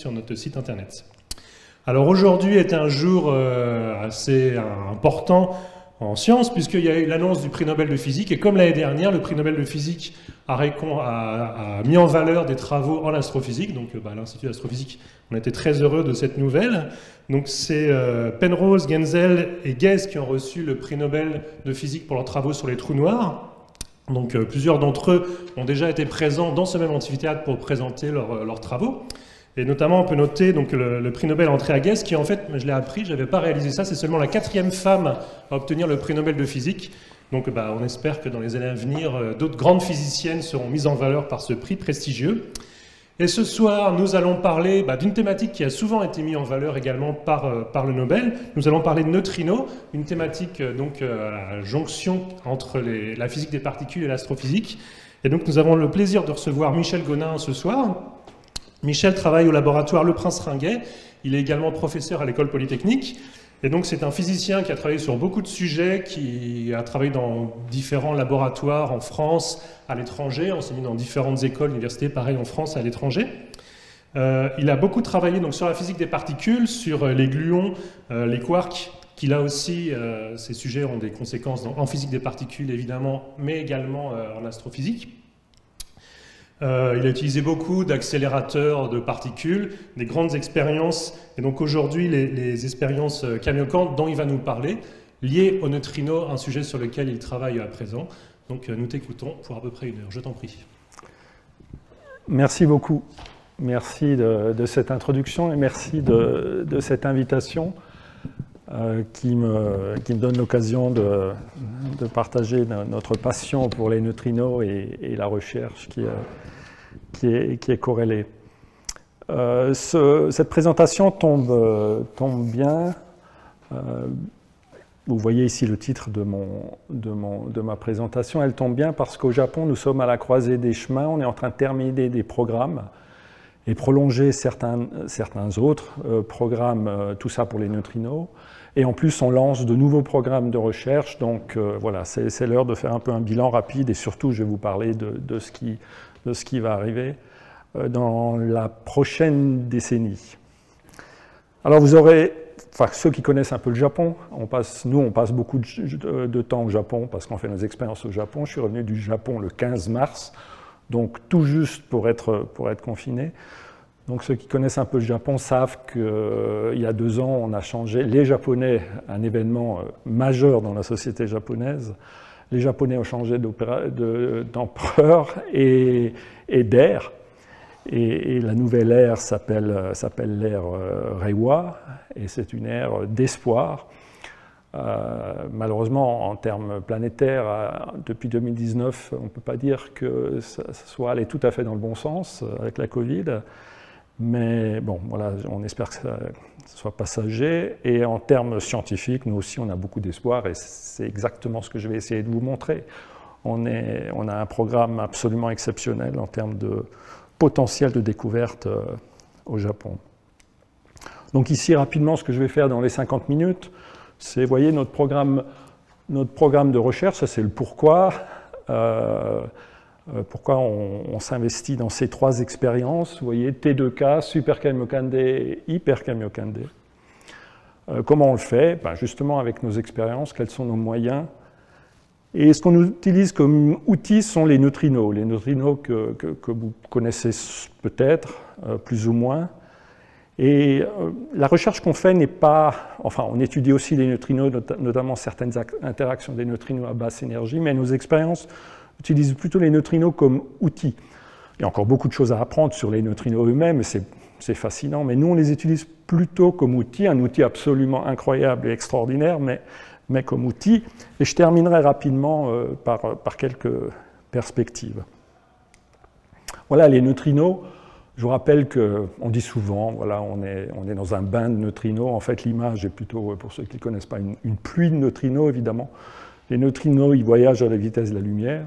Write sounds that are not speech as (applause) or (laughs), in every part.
sur notre site internet. Alors aujourd'hui est un jour assez important en sciences, puisqu'il y a eu l'annonce du prix Nobel de physique, et comme l'année dernière, le prix Nobel de physique a, mis en valeur des travaux en astrophysique, donc bah, l'Institut d'astrophysique, on était très heureux de cette nouvelle. Donc c'est euh, Penrose, Genzel et Guess qui ont reçu le prix Nobel de physique pour leurs travaux sur les trous noirs. Donc euh, plusieurs d'entre eux ont déjà été présents dans ce même amphithéâtre pour présenter leurs travaux. Et notamment, on peut noter donc, le, prix Nobel à Guess, qui en fait, je l'ai appris, je n'avais pas réalisé ça, c'est seulement la quatrième femme à obtenir le prix Nobel de physique. Donc bah, on espère que dans les années à venir, euh, d'autres grandes physiciennes seront mises en valeur par ce prix prestigieux. Et ce soir, nous allons parler bah, d'une thématique qui a souvent été mise en valeur également par, euh, le Nobel. Nous allons parler de neutrinos, une thématique euh, donc à la jonction entre la physique des particules et l'astrophysique. Et donc nous avons le plaisir de recevoir Michel Gonin ce soir. Michel travaille au laboratoire Le Prince Ringuet. Il est également professeur à l'école polytechnique. Et donc c'est un physicien qui a travaillé sur beaucoup de sujets, qui a travaillé dans différents laboratoires en France, à l'étranger, enseigné dans différentes écoles, universités, pareil en France, à l'étranger. Euh, il a beaucoup travaillé donc, sur la physique des particules, sur euh, les gluons, euh, les quarks, qui là aussi, ces sujets ont des conséquences en physique des particules évidemment, mais également en astrophysique. Euh, il a utilisé beaucoup d'accélérateurs de particules, des grandes expériences, et donc aujourd'hui les, expériences euh, Kamiokande dont il va nous parler, liées aux neutrinos, un sujet sur lequel il travaille à présent. Donc euh, nous t'écoutons pour à peu près une heure, je t'en prie. Merci beaucoup. Merci de, cette introduction et merci de, cette invitation qui, me, qui, me, donne l'occasion de, partager notre passion pour les neutrinos et, la recherche qui, qui est, qui est corrélée. Euh, cette présentation tombe, euh, tombe bien. Euh, vous voyez ici le titre de, mon, de, mon, de, ma présentation. Elle tombe bien parce qu'au Japon, nous sommes à la croisée des chemins. On est en train de terminer des programmes et prolonger certains, certains autres programmes, tout ça pour les neutrinos. Et en plus, on lance de nouveaux programmes de recherche. Donc voilà, c'est l'heure de faire un peu un bilan rapide et surtout, je vais vous parler de, ce qui va arriver euh, dans la prochaine décennie. Alors vous aurez, enfin ceux qui connaissent un peu le Japon, on passe, nous on passe beaucoup de, temps au Japon parce qu'on fait nos expériences au Japon. Je suis revenu du Japon le 15 mars, donc tout juste pour être confiné. Donc ceux qui connaissent un peu le Japon savent qu'il euh, y a deux ans, on a changé, les Japonais, un événement euh, majeur dans la société japonaise, les Japonais ont changé d'empereur et, d'ère. Et, la nouvelle ère s'appelle l'ère euh, Reiwa, et c'est une ère d'espoir. Malheureusement, en termes planétaires, depuis 2019, on ne peut pas dire que ça, soit allé tout à fait dans le bon sens avec la Covid. Mais bon, voilà, on espère que ça soit passager. Et en termes scientifiques, nous aussi, on a beaucoup d'espoir et c'est exactement ce que je vais essayer de vous montrer. On, a un programme absolument exceptionnel en termes de potentiel de découverte euh, au Japon. Donc ici, rapidement, ce que je vais faire dans les 50 minutes, c'est, vous voyez, notre programme, de recherche, ça c'est le pourquoi. Euh, pourquoi on, s'investit dans ces trois expériences. Vous voyez, T2K, Super Kamiokande et Hyper Kamiokande. Euh, comment on le fait? Ben, Justement avec nos expériences, quels sont nos moyens? Et ce qu'on utilise comme outils sont les neutrinos. Les neutrinos que, vous connaissez peut-être, euh, plus ou moins. Et la recherche qu'on fait n'est pas... Enfin, on étudie aussi les neutrinos, notamment certaines interactions des neutrinos à basse énergie, mais nos expériences utilise plutôt les neutrinos comme outils. Il y a encore beaucoup de choses à apprendre sur les neutrinos eux-mêmes, c'est fascinant, mais nous, on les utilise plutôt comme outils, un outil absolument incroyable et extraordinaire, mais, comme outil. Et je terminerai rapidement euh, par, quelques perspectives. Voilà, les neutrinos, je vous rappelle qu'on dit souvent, voilà, on est, on est dans un bain de neutrinos. En fait, l'image est plutôt, pour ceux qui ne connaissent pas, une, une pluie de neutrinos, évidemment. Les neutrinos, ils voyagent à la vitesse de la lumière.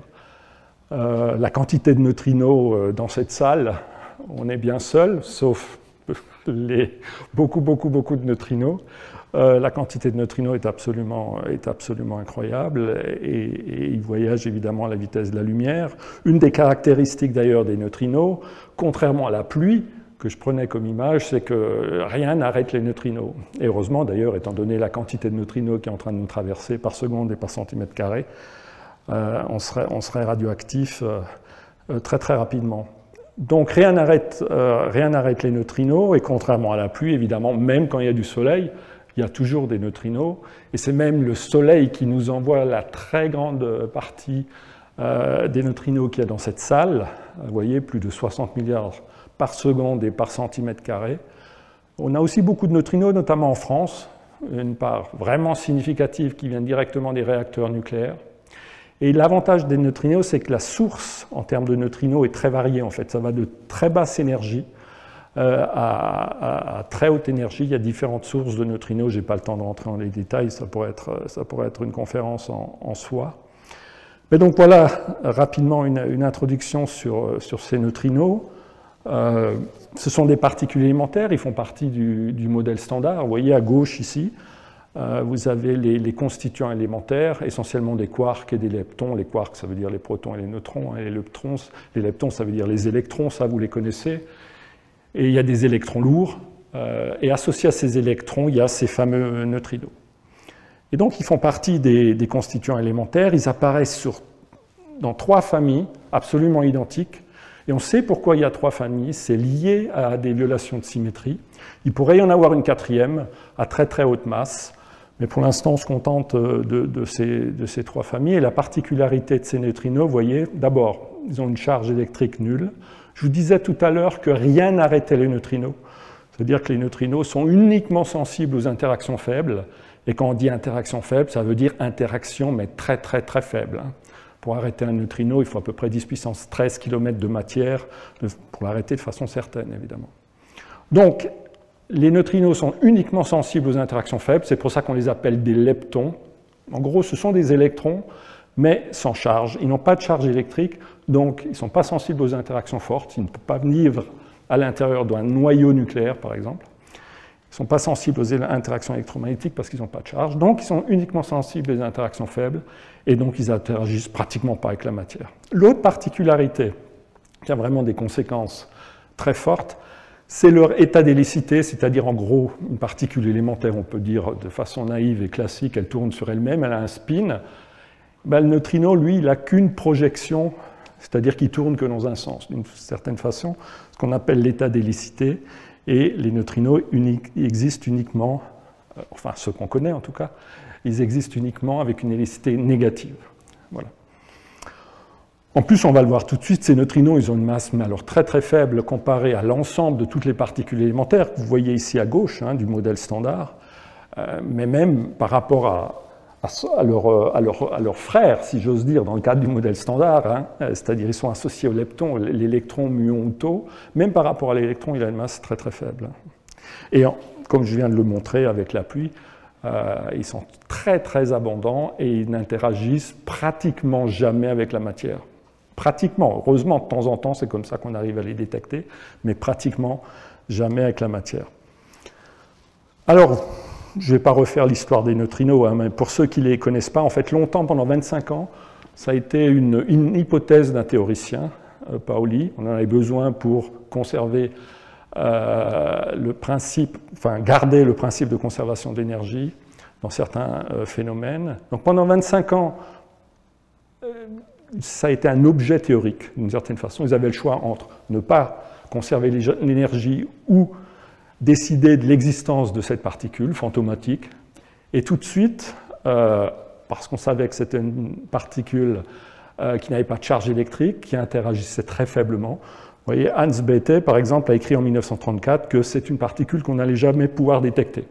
Euh, la quantité de neutrinos euh, dans cette salle, on est bien seul, sauf (laughs) les beaucoup, beaucoup, beaucoup de neutrinos. Euh, la quantité de neutrinos est absolument, est absolument incroyable et, ils voyagent évidemment à la vitesse de la lumière. Une des caractéristiques d'ailleurs des neutrinos, contrairement à la pluie, que je prenais comme image, c'est que rien n'arrête les neutrinos. Et heureusement, d'ailleurs, étant donné la quantité de neutrinos qui est en train de nous traverser par seconde et par centimètre carré, on, serait, on, serait, radioactif euh, très très rapidement. Donc rien n'arrête les neutrinos, et contrairement à la pluie, évidemment, même quand il y a du soleil, il y a toujours des neutrinos, et c'est même le soleil qui nous envoie la très grande partie des neutrinos qu'il y a dans cette salle. Vous voyez, plus de 60 milliards par seconde et par centimètre carré. On a aussi beaucoup de neutrinos, notamment en France, une part vraiment significative qui vient directement des réacteurs nucléaires. Et l'avantage des neutrinos, c'est que la source en termes de neutrinos est très variée en fait. Ça va de très basse énergie euh, à, très haute énergie. Il y a différentes sources de neutrinos. Je n'ai pas le temps de rentrer dans les détails, ça pourrait être, ça pourrait être une conférence en, soi. Mais donc voilà rapidement une, introduction sur, sur ces neutrinos. Euh, ce sont des particules élémentaires, ils font partie du, modèle standard. Vous voyez à gauche ici, euh, vous avez les, constituants élémentaires, essentiellement des quarks et des leptons. Les quarks, ça veut dire les protons et les neutrons, et les leptons, ça veut dire les électrons, ça vous les connaissez. Et il y a des électrons lourds, euh, et associés à ces électrons, il y a ces fameux neutrinos. Et donc, ils font partie des, constituants élémentaires, ils apparaissent dans trois familles absolument identiques, et on sait pourquoi il y a trois familles, c'est lié à des violations de symétrie. Il pourrait y en avoir une quatrième à très très haute masse, mais pour l'instant on se contente de, ces, trois familles. Et la particularité de ces neutrinos, vous voyez, d'abord, ils ont une charge électrique nulle. Je vous disais tout à l'heure que rien n'arrêtait les neutrinos. C'est-à-dire que les neutrinos sont uniquement sensibles aux interactions faibles. Et quand on dit interaction faible, ça veut dire interaction, mais très très très faible. Hein. Pour arrêter un neutrino, il faut à peu près 10 puissance 13 km de matière pour l'arrêter de façon certaine, évidemment. Donc, les neutrinos sont uniquement sensibles aux interactions faibles, c'est pour ça qu'on les appelle des leptons. En gros, ce sont des électrons, mais sans charge. Ils n'ont pas de charge électrique, donc ils ne sont pas sensibles aux interactions fortes. Ils ne peuvent pas vivre à l'intérieur d'un noyau nucléaire, par exemple. Ils ne sont pas sensibles aux interactions électromagnétiques parce qu'ils n'ont pas de charge. Donc, ils sont uniquement sensibles aux interactions faibles et donc ils interagissent pratiquement pas avec la matière. L'autre particularité qui a vraiment des conséquences très fortes, c'est leur état d'hélicité, c'est-à-dire en gros une particule élémentaire, on peut dire de façon naïve et classique, elle tourne sur elle-même, elle a un spin. Ben, le neutrino, lui, il n'a qu'une projection, c'est-à-dire qu'il tourne que dans un sens, d'une certaine façon, ce qu'on appelle l'état d'hélicité, et les neutrinos existent uniquement, euh, enfin ceux qu'on connaît en tout cas, ils existent uniquement avec une hélicité négative. En plus, on va le voir tout de suite, ces neutrinos, ils ont une masse mais alors très très faible comparée à l'ensemble de toutes les particules élémentaires que vous voyez ici à gauche hein, du modèle standard, euh, mais même par rapport à, à, leur, à, frères, si j'ose dire, dans le cadre du modèle standard, hein, euh, c'est-à-dire ils sont associés au lepton, l'électron, muon ou tau, même par rapport à l'électron, il a une masse très très faible. Et comme je viens de le montrer avec la pluie, euh, ils sont très très abondants et ils n'interagissent pratiquement jamais avec la matière. Pratiquement, heureusement, de temps en temps, c'est comme ça qu'on arrive à les détecter, mais pratiquement jamais avec la matière. Alors, je ne vais pas refaire l'histoire des neutrinos, hein, mais pour ceux qui ne les connaissent pas, en fait, longtemps, pendant 25 ans, ça a été une, hypothèse d'un théoricien, euh, Pauli. On en avait besoin pour conserver euh, le principe, enfin garder le principe de conservation d'énergie dans certains euh, phénomènes. Donc pendant 25 ans, ça a été un objet théorique d'une certaine façon. Ils avaient le choix entre ne pas conserver l'énergie ou décider de l'existence de cette particule fantomatique. Et tout de suite, parce qu'on savait que c'était une particule qui n'avait pas de charge électrique, qui interagissait très faiblement, vous voyez, Hans Bethe, par exemple, a écrit en 1934 que c'est une particule qu'on n'allait jamais pouvoir détecter.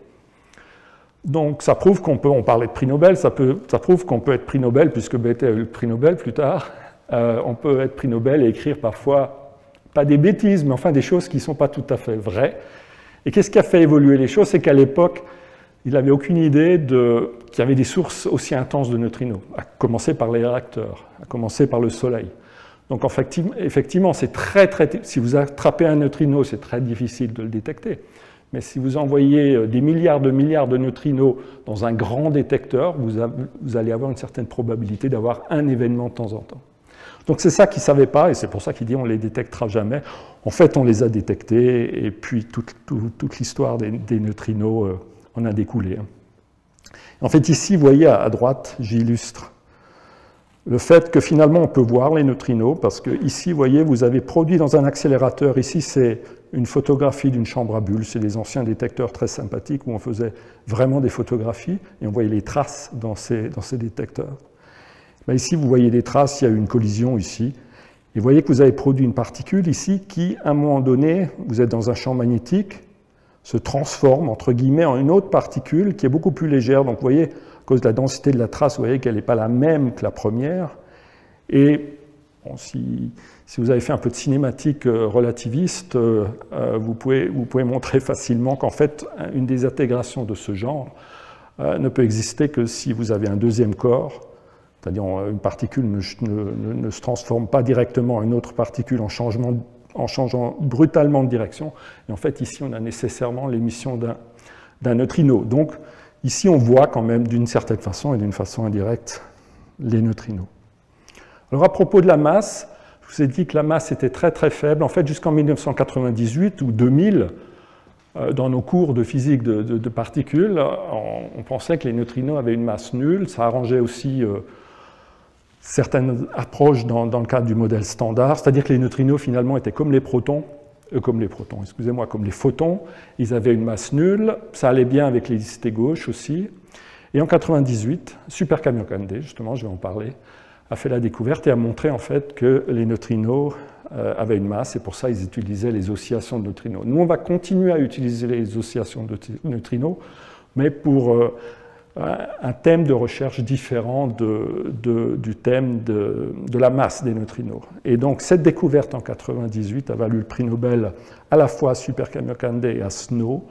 Donc ça prouve qu'on peut, on parlait de prix Nobel, ça, prouve qu'on peut être prix Nobel, puisque Bethe a eu le prix Nobel plus tard, euh, on peut être prix Nobel et écrire parfois, pas des bêtises, mais enfin des choses qui ne sont pas tout à fait vraies. Et qu'est-ce qui a fait évoluer les choses? C'est qu'à l'époque, il n'avait aucune idée qu'il y avait des sources aussi intenses de neutrinos, à commencer par les réacteurs, à commencer par le Soleil. Donc effectivement, c'est très, très, si vous attrapez un neutrino, c'est très difficile de le détecter. Mais si vous envoyez euh, des milliards de milliards de neutrinos dans un grand détecteur, vous, allez avoir une certaine probabilité d'avoir un événement de temps en temps. Donc c'est ça qu'il ne savait pas, et c'est pour ça qu'il dit on ne les détectera jamais. En fait, on les a détectés, et puis toute, l'histoire des, neutrinos euh, en a découlé. En fait, ici, vous voyez à droite, j'illustre le fait que finalement on peut voir les neutrinos, parce que ici, vous voyez, vous avez produit dans un accélérateur, ici c'est une photographie d'une chambre à bulles, c'est des anciens détecteurs très sympathiques où on faisait vraiment des photographies et on voyait les traces dans ces, détecteurs. Ici, vous voyez des traces, il y a eu une collision ici, et vous voyez que vous avez produit une particule ici qui, à un moment donné, vous êtes dans un champ magnétique, se transforme, entre guillemets, en une autre particule qui est beaucoup plus légère. Donc vous voyez, à cause de la densité de la trace, vous voyez qu'elle n'est pas la même que la première. Si, vous avez fait un peu de cinématique euh, relativiste, euh, euh, vous, pouvez, montrer (laughs) facilement qu'en fait, une désintégrations de ce genre ne peut exister que si vous avez un deuxième corps, c'est-à-dire une particule ne, se transforme pas directement en une autre particule en, en changeant brutalement de direction. Et en fait, ici, on a nécessairement l'émission d'un neutrino. Donc, ici, on voit quand même d'une certaine façon et d'une façon indirecte les neutrinos. Alors, à propos de la masse, je vous ai dit que la masse était très très faible. En fait, jusqu'en 1998 ou 2000, euh, dans nos cours de physique de, particules, on, pensait que les neutrinos avaient une masse nulle. Ça arrangeait aussi euh, certaines approches dans, le cadre du modèle standard, c'est-à-dire que les neutrinos finalement étaient comme les protons, euh, comme les protons, excusez-moi, comme les photons, ils avaient une masse nulle, ça allait bien avec l'hélicité gauche aussi. Et en 98, Super Kamiokande, justement, je vais en parler, a fait la découverte et a montré en fait que les neutrinos euh, avaient une masse et pour ça ils utilisaient les oscillations de neutrinos. Nous on va continuer à utiliser les oscillations de neutrinos, mais pour euh, un thème de recherche différent du thème de, la masse des neutrinos. Et donc cette découverte en 98 a valu le prix Nobel à la fois à Super Kamiokande et à Snow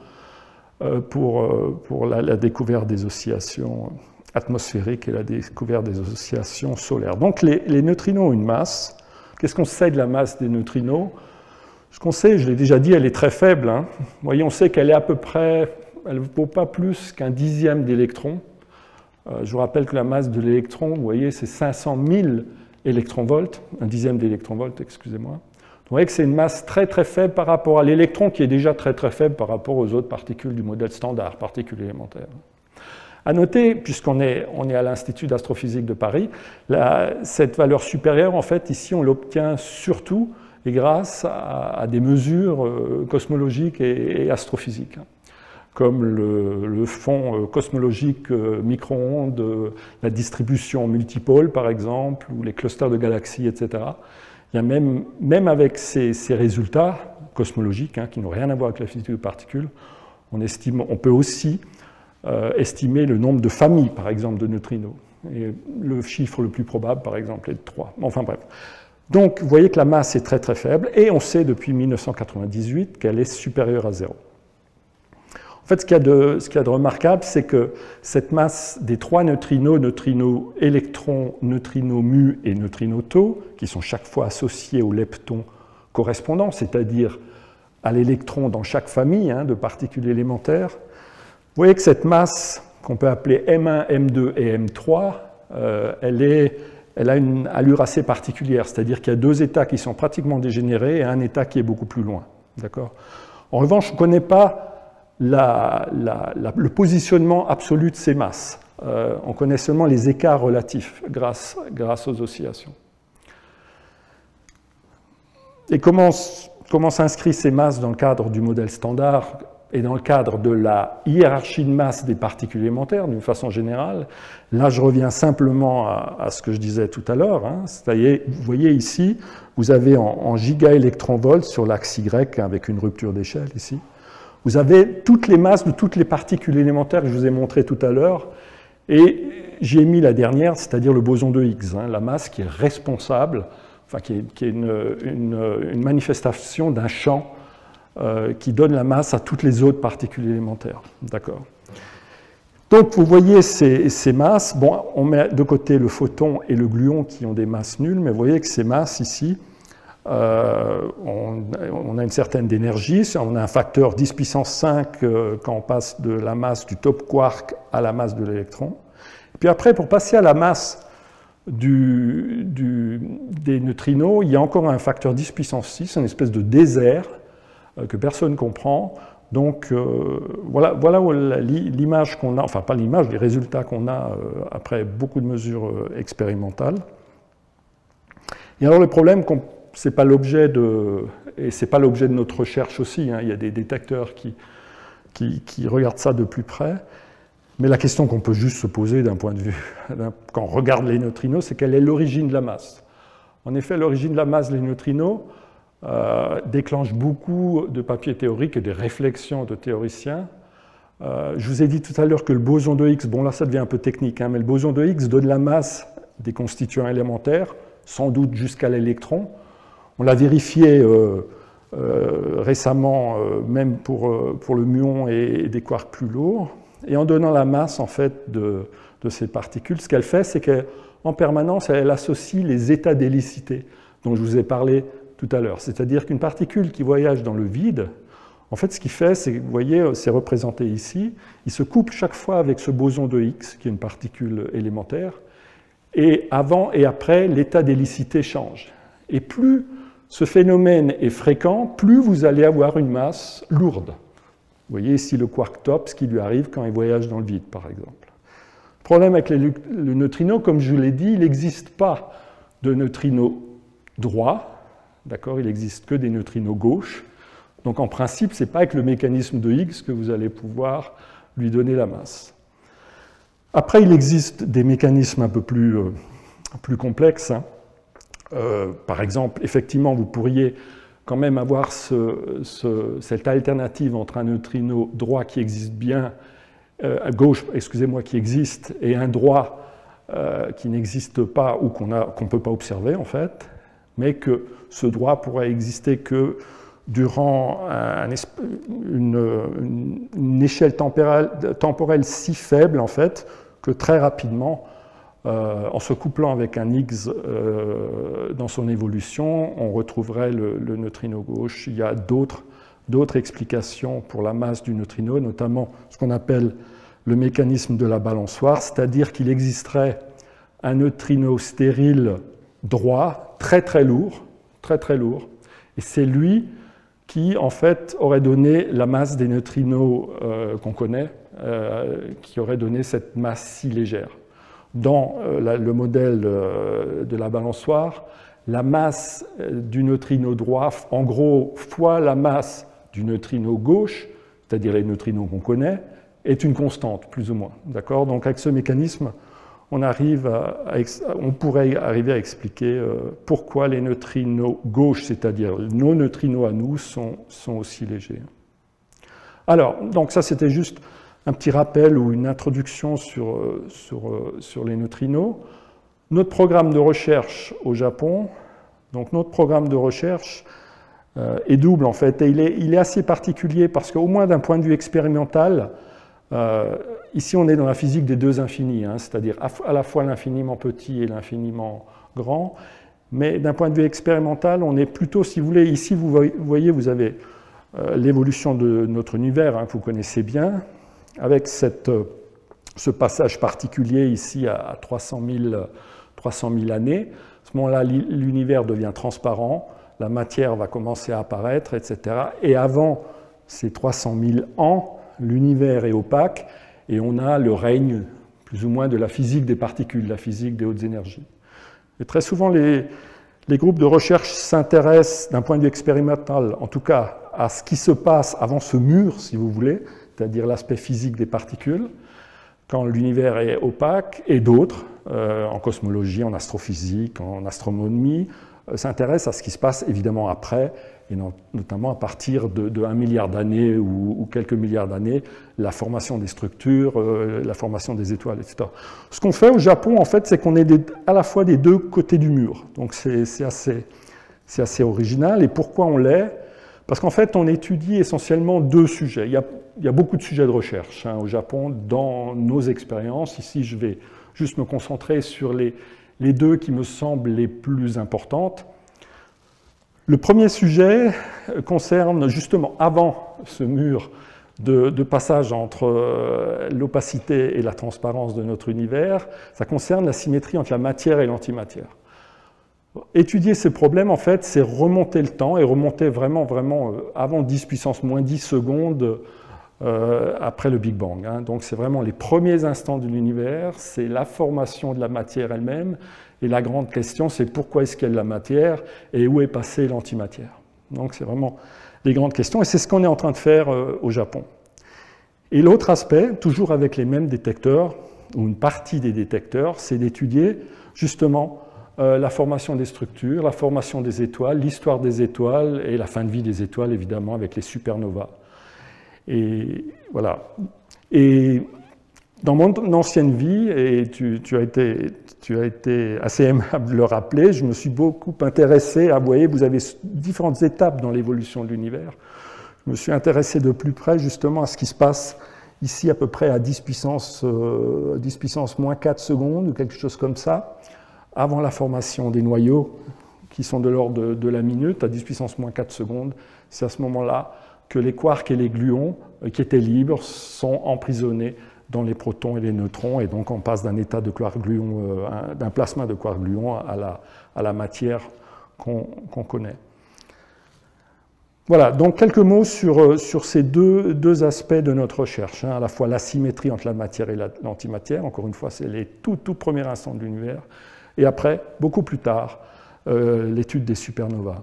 euh, pour, pour la découverte des oscillations atmosphérique et la découverte des oscillations solaires. Donc les, neutrinos ont une masse. Qu'est-ce qu'on sait de la masse des neutrinos? Ce qu'on sait, je l'ai déjà dit, elle est très faible. Hein. Vous voyez, on sait qu'elle est à peu près, elle ne vaut pas plus qu'un dixième d'électron. Euh, je vous rappelle que la masse de l'électron, vous voyez, c'est 500 000 électronvolts, un dixième d'électronvolt, excusez-moi. Vous voyez que c'est une masse très très faible par rapport à l'électron qui est déjà très très faible par rapport aux autres particules du modèle standard, particules élémentaires. À noter, puisqu'on est, on est à l'Institut d'astrophysique de Paris, cette valeur supérieure, en fait, ici, on l'obtient surtout et grâce à, des mesures euh, cosmologiques et, astrophysiques, hein, comme le, fond euh, cosmologique euh, micro-ondes, la distribution multipôle, par exemple, ou les clusters de galaxies, etc. Il y a même, même avec ces, résultats cosmologiques, hein, qui n'ont rien à voir avec la physique des particules, on, estime, on peut aussi euh, estimer le nombre de familles, par exemple, de neutrinos. Le chiffre le plus probable, par exemple, est de 3. Enfin bref. Donc, vous voyez que la masse est très très faible, et on sait depuis 1998 qu'elle est supérieure à zéro. En fait, ce qu'il y a de, ce qu'il y a de remarquable, c'est que cette masse des trois neutrinos, neutrinos électrons, neutrinos mu et neutrinos tau, qui sont chaque fois associés au lepton correspondant, c'est-à-dire à l'électron dans chaque famille hein, de particules élémentaires, vous voyez que cette masse, qu'on peut appeler M1, M2 et M3, euh, elle, a une allure assez particulière, c'est-à-dire qu'il y a deux états qui sont pratiquement dégénérés et un état qui est beaucoup plus loin. En revanche, on ne connaît pas le positionnement absolu de ces masses. Euh, on connaît seulement les écarts relatifs grâce, grâce aux oscillations. Et comment, comment s'inscrivent ces masses dans le cadre du modèle standard? Et dans le cadre de la hiérarchie de masse des particules élémentaires, d'une façon générale, là je reviens simplement à, ce que je disais tout à l'heure. Hein, vous voyez ici, vous avez en, en gigaélectronvolts sur l'axe Y, avec une rupture d'échelle ici, vous avez toutes les masses de toutes les particules élémentaires que je vous ai montrées tout à l'heure, et j'ai mis la dernière, c'est-à-dire le boson de Higgs, hein, la masse qui est responsable, enfin qui est, une manifestation d'un champ euh, qui donne la masse à toutes les autres particules élémentaires. D'accord donc vous voyez ces, masses, bon, on met de côté le photon et le gluon qui ont des masses nulles, mais vous voyez que ces masses ici, euh, on, a une certaine d'énergie, on a un facteur 10 puissance 5 euh, quand on passe de la masse du top quark à la masse de l'électron. Puis après, pour passer à la masse des neutrinos, il y a encore un facteur 10 puissance 6, une espèce de désert que personne ne comprend. Donc euh, voilà, voilà l'image qu'on a, enfin pas l'image, les résultats qu'on a euh, après beaucoup de mesures expérimentales. Et alors le problème, c'est pas l'objet de, et c'est pas l'objet de notre recherche aussi. Hein, il y a des détecteurs qui, qui, qui regardent ça de plus près. Mais la question qu'on peut juste se poser d'un point de vue, (laughs) quand on regarde les neutrinos, c'est quelle est l'origine de la masse? En effet, l'origine de la masse des neutrinos euh, déclenche beaucoup de papiers théoriques et des réflexions de théoriciens. Euh, je vous ai dit tout à l'heure que le boson de Higgs, bon là ça devient un peu technique, hein, mais le boson de Higgs donne la masse des constituants élémentaires, sans doute jusqu'à l'électron. On l'a vérifié euh, récemment, même pour, pour le muon et des quarks plus lourds. Et en donnant la masse en fait de, ces particules, ce qu'elle fait, c'est qu'en permanence, elle associe les états d'hélicité dont je vous ai parlé tout à l'heure. C'est-à-dire qu'une particule qui voyage dans le vide, en fait, ce qu'il fait, c'est, vous voyez, c'est représenté ici, il se couple chaque fois avec ce boson de Higgs, qui est une particule élémentaire, et avant et après, l'état d'hélicité change. Et plus ce phénomène est fréquent, plus vous allez avoir une masse lourde. Vous voyez ici le quark top, ce qui lui arrive quand il voyage dans le vide, par exemple. Le problème avec le neutrino, comme je l'ai dit, il n'existe pas de neutrino droit, d'accord Il n'existe que des neutrinos gauches. Donc en principe, ce n'est pas avec le mécanisme de Higgs que vous allez pouvoir lui donner la masse. Après, il existe des mécanismes un peu plus, euh, complexes. Hein. Euh, par exemple, effectivement, vous pourriez quand même avoir cette alternative entre un neutrino droit qui existe bien, euh, gauche, excusez-moi, qui existe, et un droit euh, qui n'existe pas ou qu'on ne peut pas observer en fait, mais que ce droit pourrait exister que durant une, échelle temporelle, si faible en fait que très rapidement euh, en se couplant avec un Higgs euh, dans son évolution, on retrouverait le, neutrino gauche. Il y a d'autres explications pour la masse du neutrino, notamment ce qu'on appelle le mécanisme de la balançoire, c'est-à-dire qu'il existerait un neutrino stérile droit, très très lourd, très très lourd, et c'est lui qui en fait aurait donné la masse des neutrinos euh, qu'on connaît, qui aurait donné cette masse si légère. Dans euh, le modèle euh, de la balançoire, la masse euh, du neutrino droit, en gros, fois la masse du neutrino gauche, c'est-à-dire les neutrinos qu'on connaît, est une constante, plus ou moins. D'accord? Donc avec ce mécanisme, on, pourrait arriver à expliquer pourquoi les neutrinos gauches, c'est-à-dire nos neutrinos à nous, sont, aussi légers. Alors, donc ça c'était juste un petit rappel ou une introduction sur, euh, euh, les neutrinos. Notre programme de recherche au Japon, donc notre programme de recherche euh, est double en fait, et il est assez particulier parce qu'au moins d'un point de vue expérimental, ici on est dans la physique des deux infinis, hein, c'est-à-dire à, la fois l'infiniment petit et l'infiniment grand, mais d'un point de vue expérimental, on est plutôt, si vous voulez, ici vous voyez, vous avez l'évolution de notre univers, hein, que vous connaissez bien, avec euh, ce passage particulier ici à 300 000, années. À ce moment-là, l'univers devient transparent, la matière va commencer à apparaître, etc. Et avant ces 300 000 ans, l'univers est opaque et on a le règne plus ou moins de la physique des particules, la physique des hautes énergies. Et très souvent, les, groupes de recherche s'intéressent d'un point de vue expérimental, en tout cas, à ce qui se passe avant ce mur, si vous voulez, c'est-à-dire l'aspect physique des particules, quand l'univers est opaque, et d'autres, euh, en cosmologie, en astrophysique, en astronomie, euh, s'intéressent à ce qui se passe évidemment après, et notamment à partir de, 1 milliard d'années ou, quelques milliards d'années, la formation des structures, euh, la formation des étoiles, etc. Ce qu'on fait au Japon, en fait, c'est qu'on est à la fois des deux côtés du mur. Donc c'est assez, assez original. Et pourquoi on l'est? Parce qu'en fait, on étudie essentiellement deux sujets. Il y a il y a beaucoup de sujets de recherche hein, au Japon dans nos expériences. Ici, je vais juste me concentrer sur les, les deux qui me semblent les plus importantes. Le premier sujet concerne justement avant ce mur de, passage entre euh, l'opacité et la transparence de notre univers, ça concerne la symétrie entre la matière et l'antimatière. Étudier ces problèmes, en fait, c'est remonter le temps et remonter vraiment, vraiment euh, avant 10 puissance moins 10 secondes euh, après le Big Bang. Hein. Donc c'est vraiment les premiers instants de l'univers, c'est la formation de la matière elle-même, et la grande question, c'est pourquoi est-ce qu'il y a de la matière et où est passée l'antimatière? Donc c'est vraiment les grandes questions, et c'est ce qu'on est en train de faire euh, au Japon. Et l'autre aspect, toujours avec les mêmes détecteurs, ou une partie des détecteurs, c'est d'étudier justement euh, la formation des structures, la formation des étoiles, l'histoire des étoiles et la fin de vie des étoiles, évidemment, avec les supernovas. Et voilà. Et dans mon ancienne vie, et tu, tu, as été, tu, as été, assez aimable de le rappeler, je me suis beaucoup intéressé à, vous voyez, vous avez différentes étapes dans l'évolution de l'univers. Je me suis intéressé de plus près justement à ce qui se passe ici à peu près à 10 puissance, 10 euh, puissance moins 4 secondes ou quelque chose comme ça, avant la formation des noyaux qui sont de l'ordre de, de, la minute, à 10 puissance moins 4 secondes. C'est à ce moment-là que les quarks et les gluons, euh, qui étaient libres, sont emprisonnés dans les protons et les neutrons, et donc on passe d'un état de quark-gluon, euh, d'un plasma de quark-gluon à la, à la matière qu'on connaît. Voilà, donc quelques mots sur, euh, ces deux, aspects de notre recherche, hein, à la fois la symétrie entre la matière et l'antimatière, encore une fois, c'est les tout, tout premiers instants de l'univers, et après, beaucoup plus tard, euh, l'étude des supernovas.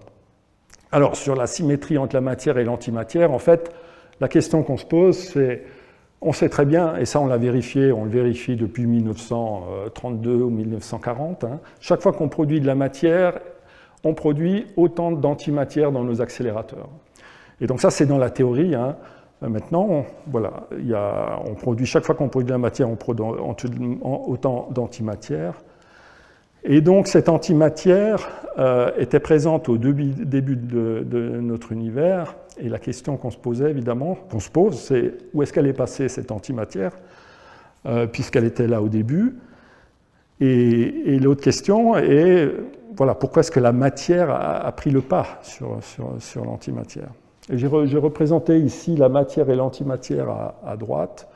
Alors, sur la symétrie entre la matière et l'antimatière, en fait, la question qu'on se pose, c'est on sait très bien, et ça on l'a vérifié, on le vérifie depuis 1932 ou 1940, hein, chaque fois qu'on produit de la matière, on produit autant d'antimatière dans nos accélérateurs. Et donc ça c'est dans la théorie. Hein. Maintenant, on, voilà, on produit, chaque fois qu'on produit de la matière, on produit autant d'antimatière. Et donc cette antimatière euh, était présente au début, de, notre univers, et la question qu'on se posait évidemment, qu'on se pose, c'est où est-ce qu'elle est passée cette antimatière, euh, puisqu'elle était là au début. Et, l'autre question est, voilà, pourquoi est-ce que la matière a, pris le pas sur, sur, l'antimatière? J'ai représenté ici la matière et l'antimatière à, droite.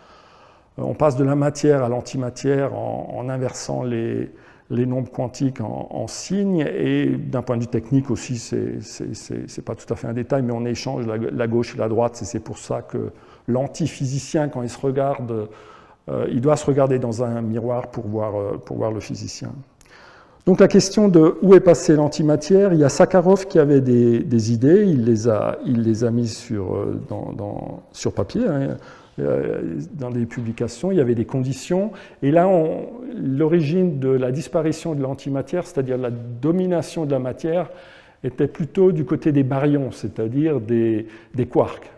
Euh, on passe de la matière à l'antimatière en inversant les, les nombres quantiques en, signes, et d'un point de vue technique aussi, c'est pas tout à fait un détail, mais on échange la, gauche et la droite, c'est pour ça que l'antiphysicien, quand il se regarde, euh, il doit se regarder dans un miroir pour voir, euh, pour voir le physicien. Donc la question de où est passée l'antimatière, il y a Sakharov qui avait des, idées, il les a, il les a mises sur, euh, dans, sur papier. Hein. Euh, dans des publications, il y avait des conditions. Et là, l'origine de la disparition de l'antimatière, c'est-à-dire la domination de la matière, était plutôt du côté des baryons, c'est-à-dire des, quarks.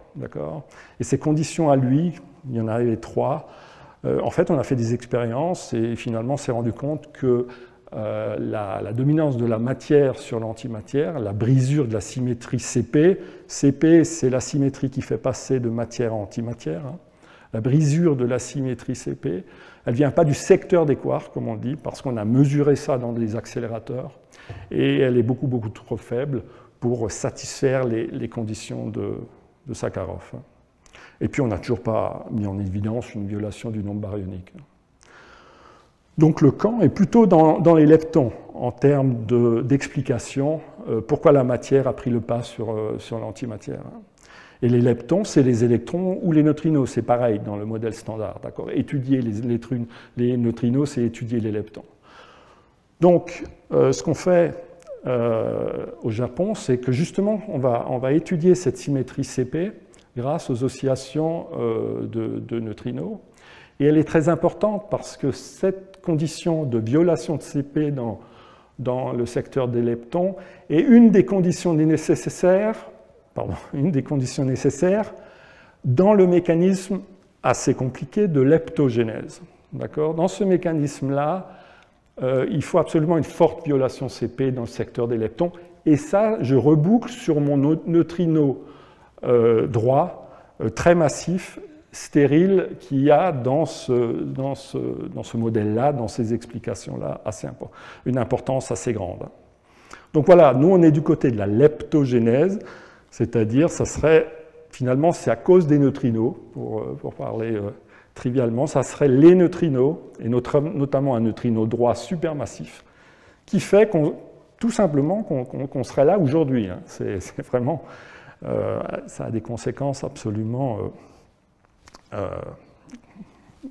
Et ces conditions à lui, il y en avait trois. Euh, en fait, on a fait des expériences et finalement, on s'est rendu compte que euh, la, dominance de la matière sur l'antimatière, la brisure de la symétrie CP. CP, c'est la symétrie qui fait passer de matière à antimatière. Hein. La brisure de la symétrie CP, elle ne vient pas du secteur des quarks, comme on dit, parce qu'on a mesuré ça dans des accélérateurs, et elle est beaucoup, beaucoup trop faible pour satisfaire les, conditions de, de Sakharov. Et puis on n'a toujours pas mis en évidence une violation du nombre baryonique. Donc le camp est plutôt dans, les leptons en termes d'explication euh, pourquoi la matière a pris le pas sur, euh, sur l'antimatière. Et les leptons, c'est les électrons ou les neutrinos, c'est pareil dans le modèle standard. Étudier les, neutrinos, c'est étudier les leptons. Donc, euh, ce qu'on fait au Japon, c'est que justement, on va, on va, étudier cette symétrie CP grâce aux oscillations de, de neutrinos. Et elle est très importante parce que cette conditions de violation de CP dans, le secteur des leptons est une des conditions nécessaires, pardon, (laughs) une des conditions nécessaires dans le mécanisme assez compliqué de leptogénèse. Dans ce mécanisme-là, euh, il faut absolument une forte violation CP dans le secteur des leptons. Et ça, je reboucle sur mon neutrino euh, droit, euh, très massif, stérile qu'il y a dans ce, modèle-là, dans ces explications-là, une importance assez grande. Donc voilà, nous on est du côté de la leptogénèse, c'est-à-dire ça serait finalement, c'est à cause des neutrinos, pour, pour parler trivialement, ça serait les neutrinos, et notamment un neutrino droit supermassif, qui fait qu'on, tout simplement qu'on serait là aujourd'hui. Hein. C'est vraiment, euh, ça a des conséquences absolument euh, euh,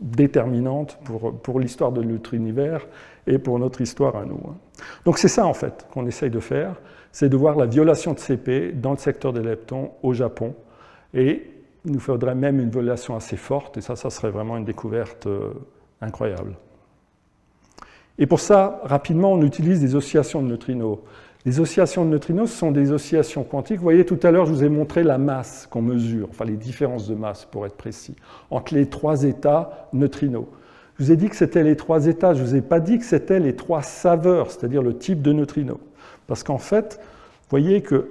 déterminantes pour, pour l'histoire de notre univers et pour notre histoire à nous. Hein. Donc c'est ça en fait qu'on essaye de faire, c'est de voir la violation de CP dans le secteur des leptons au Japon et il nous faudrait même une violation assez forte, et ça, ça serait vraiment une découverte euh, incroyable. Et pour ça, rapidement, on utilise des oscillations de neutrinos. Les oscillations de neutrinos sont des oscillations quantiques. Vous voyez, tout à l'heure, je vous ai montré la masse qu'on mesure, enfin les différences de masse, pour être précis, entre les trois états neutrinos. Je vous ai dit que c'était les trois états, je ne vous ai pas dit que c'était les trois saveurs, c'est-à-dire le type de neutrino. Parce qu'en fait, vous voyez que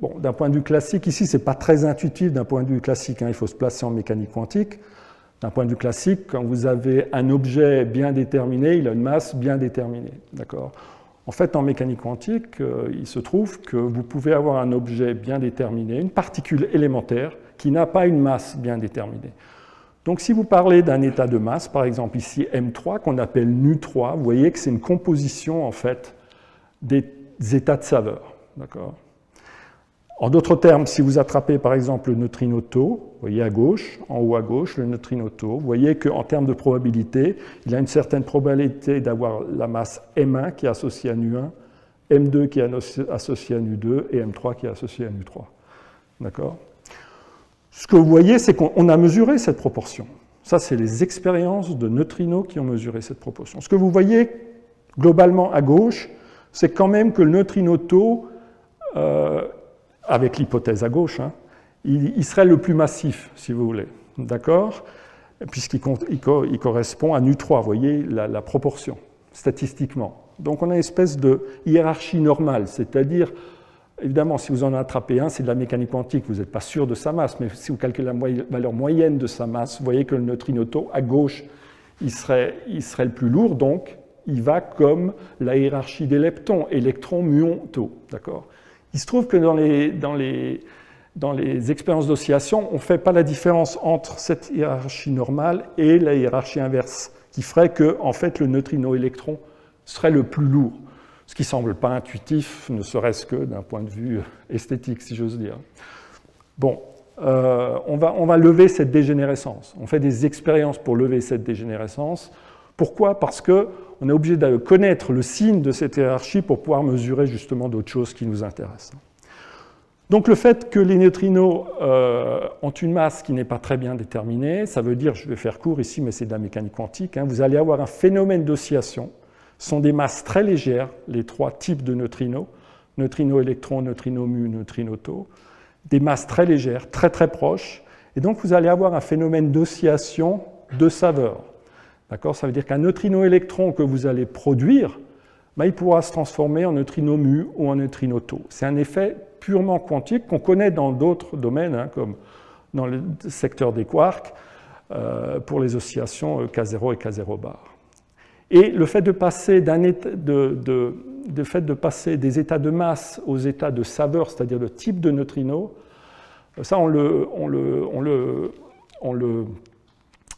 Bon, d'un point de vue classique, ici, ce n'est pas très intuitif d'un point de vue classique, hein, il faut se placer en mécanique quantique. D'un point de vue classique, quand vous avez un objet bien déterminé, il a une masse bien déterminée. D'accord? En fait, en mécanique quantique, euh, il se trouve que vous pouvez avoir un objet bien déterminé, une particule élémentaire, qui n'a pas une masse bien déterminée. Donc si vous parlez d'un état de masse, par exemple ici M3, qu'on appelle nu3, vous voyez que c'est une composition en fait des états de saveur. D'accord? En d'autres termes, si vous attrapez par exemple le neutrino tau, vous voyez à gauche, en haut à gauche, le neutrino tau, vous voyez qu'en termes de probabilité, il a une certaine probabilité d'avoir la masse M1 qui est associée à nu1, M2 qui est associée à nu2 et M3 qui est associée à nu3. D'accord? Ce que vous voyez, c'est qu'on a mesuré cette proportion. Ça, c'est les expériences de neutrinos qui ont mesuré cette proportion. Ce que vous voyez globalement à gauche, c'est quand même que le neutrino tau euh, avec l'hypothèse à gauche, hein, il, serait le plus massif, si vous voulez. D'accord? Puisqu'il il, correspond à nu3, vous voyez la, proportion, statistiquement. Donc on a une espèce de hiérarchie normale, c'est-à-dire, évidemment, si vous en attrapez un, c'est de la mécanique quantique, vous n'êtes pas sûr de sa masse, mais si vous calculez la valeur moyenne de sa masse, vous voyez que le neutrino tau, à gauche, il serait, il serait le plus lourd, donc il va comme la hiérarchie des leptons, électron, muon, tau. D'accord? Il se trouve que dans les, dans les, dans les expériences d'oscillation, on ne fait pas la différence entre cette hiérarchie normale et la hiérarchie inverse, qui ferait que en fait, le neutrino-électron serait le plus lourd, ce qui ne semble pas intuitif, ne serait-ce que d'un point de vue esthétique, si j'ose dire. Bon, euh, on, va, on va lever cette dégénérescence. On fait des expériences pour lever cette dégénérescence. Pourquoi? Parce que on est obligé de connaître le signe de cette hiérarchie pour pouvoir mesurer justement d'autres choses qui nous intéressent. Donc le fait que les neutrinos euh, ont une masse qui n'est pas très bien déterminée, ça veut dire, je vais faire court ici, mais c'est de la mécanique quantique, hein, vous allez avoir un phénomène d'oscillation. Ce sont des masses très légères, les trois types de neutrinos, neutrino électron, neutrino mu, neutrino tau, des masses très légères, très très proches, et donc vous allez avoir un phénomène d'oscillation de saveur. Ça veut dire qu'un neutrino-électron que vous allez produire, bah, il pourra se transformer en neutrino mu ou en neutrino tau. C'est un effet purement quantique qu'on connaît dans d'autres domaines, hein, comme dans le secteur des quarks, euh, pour les oscillations euh, K0 et K0 bar. Et le fait de passer, de passer des états de masse aux états de saveur, c'est-à-dire de type de neutrino, ça on le, on le, on le, on le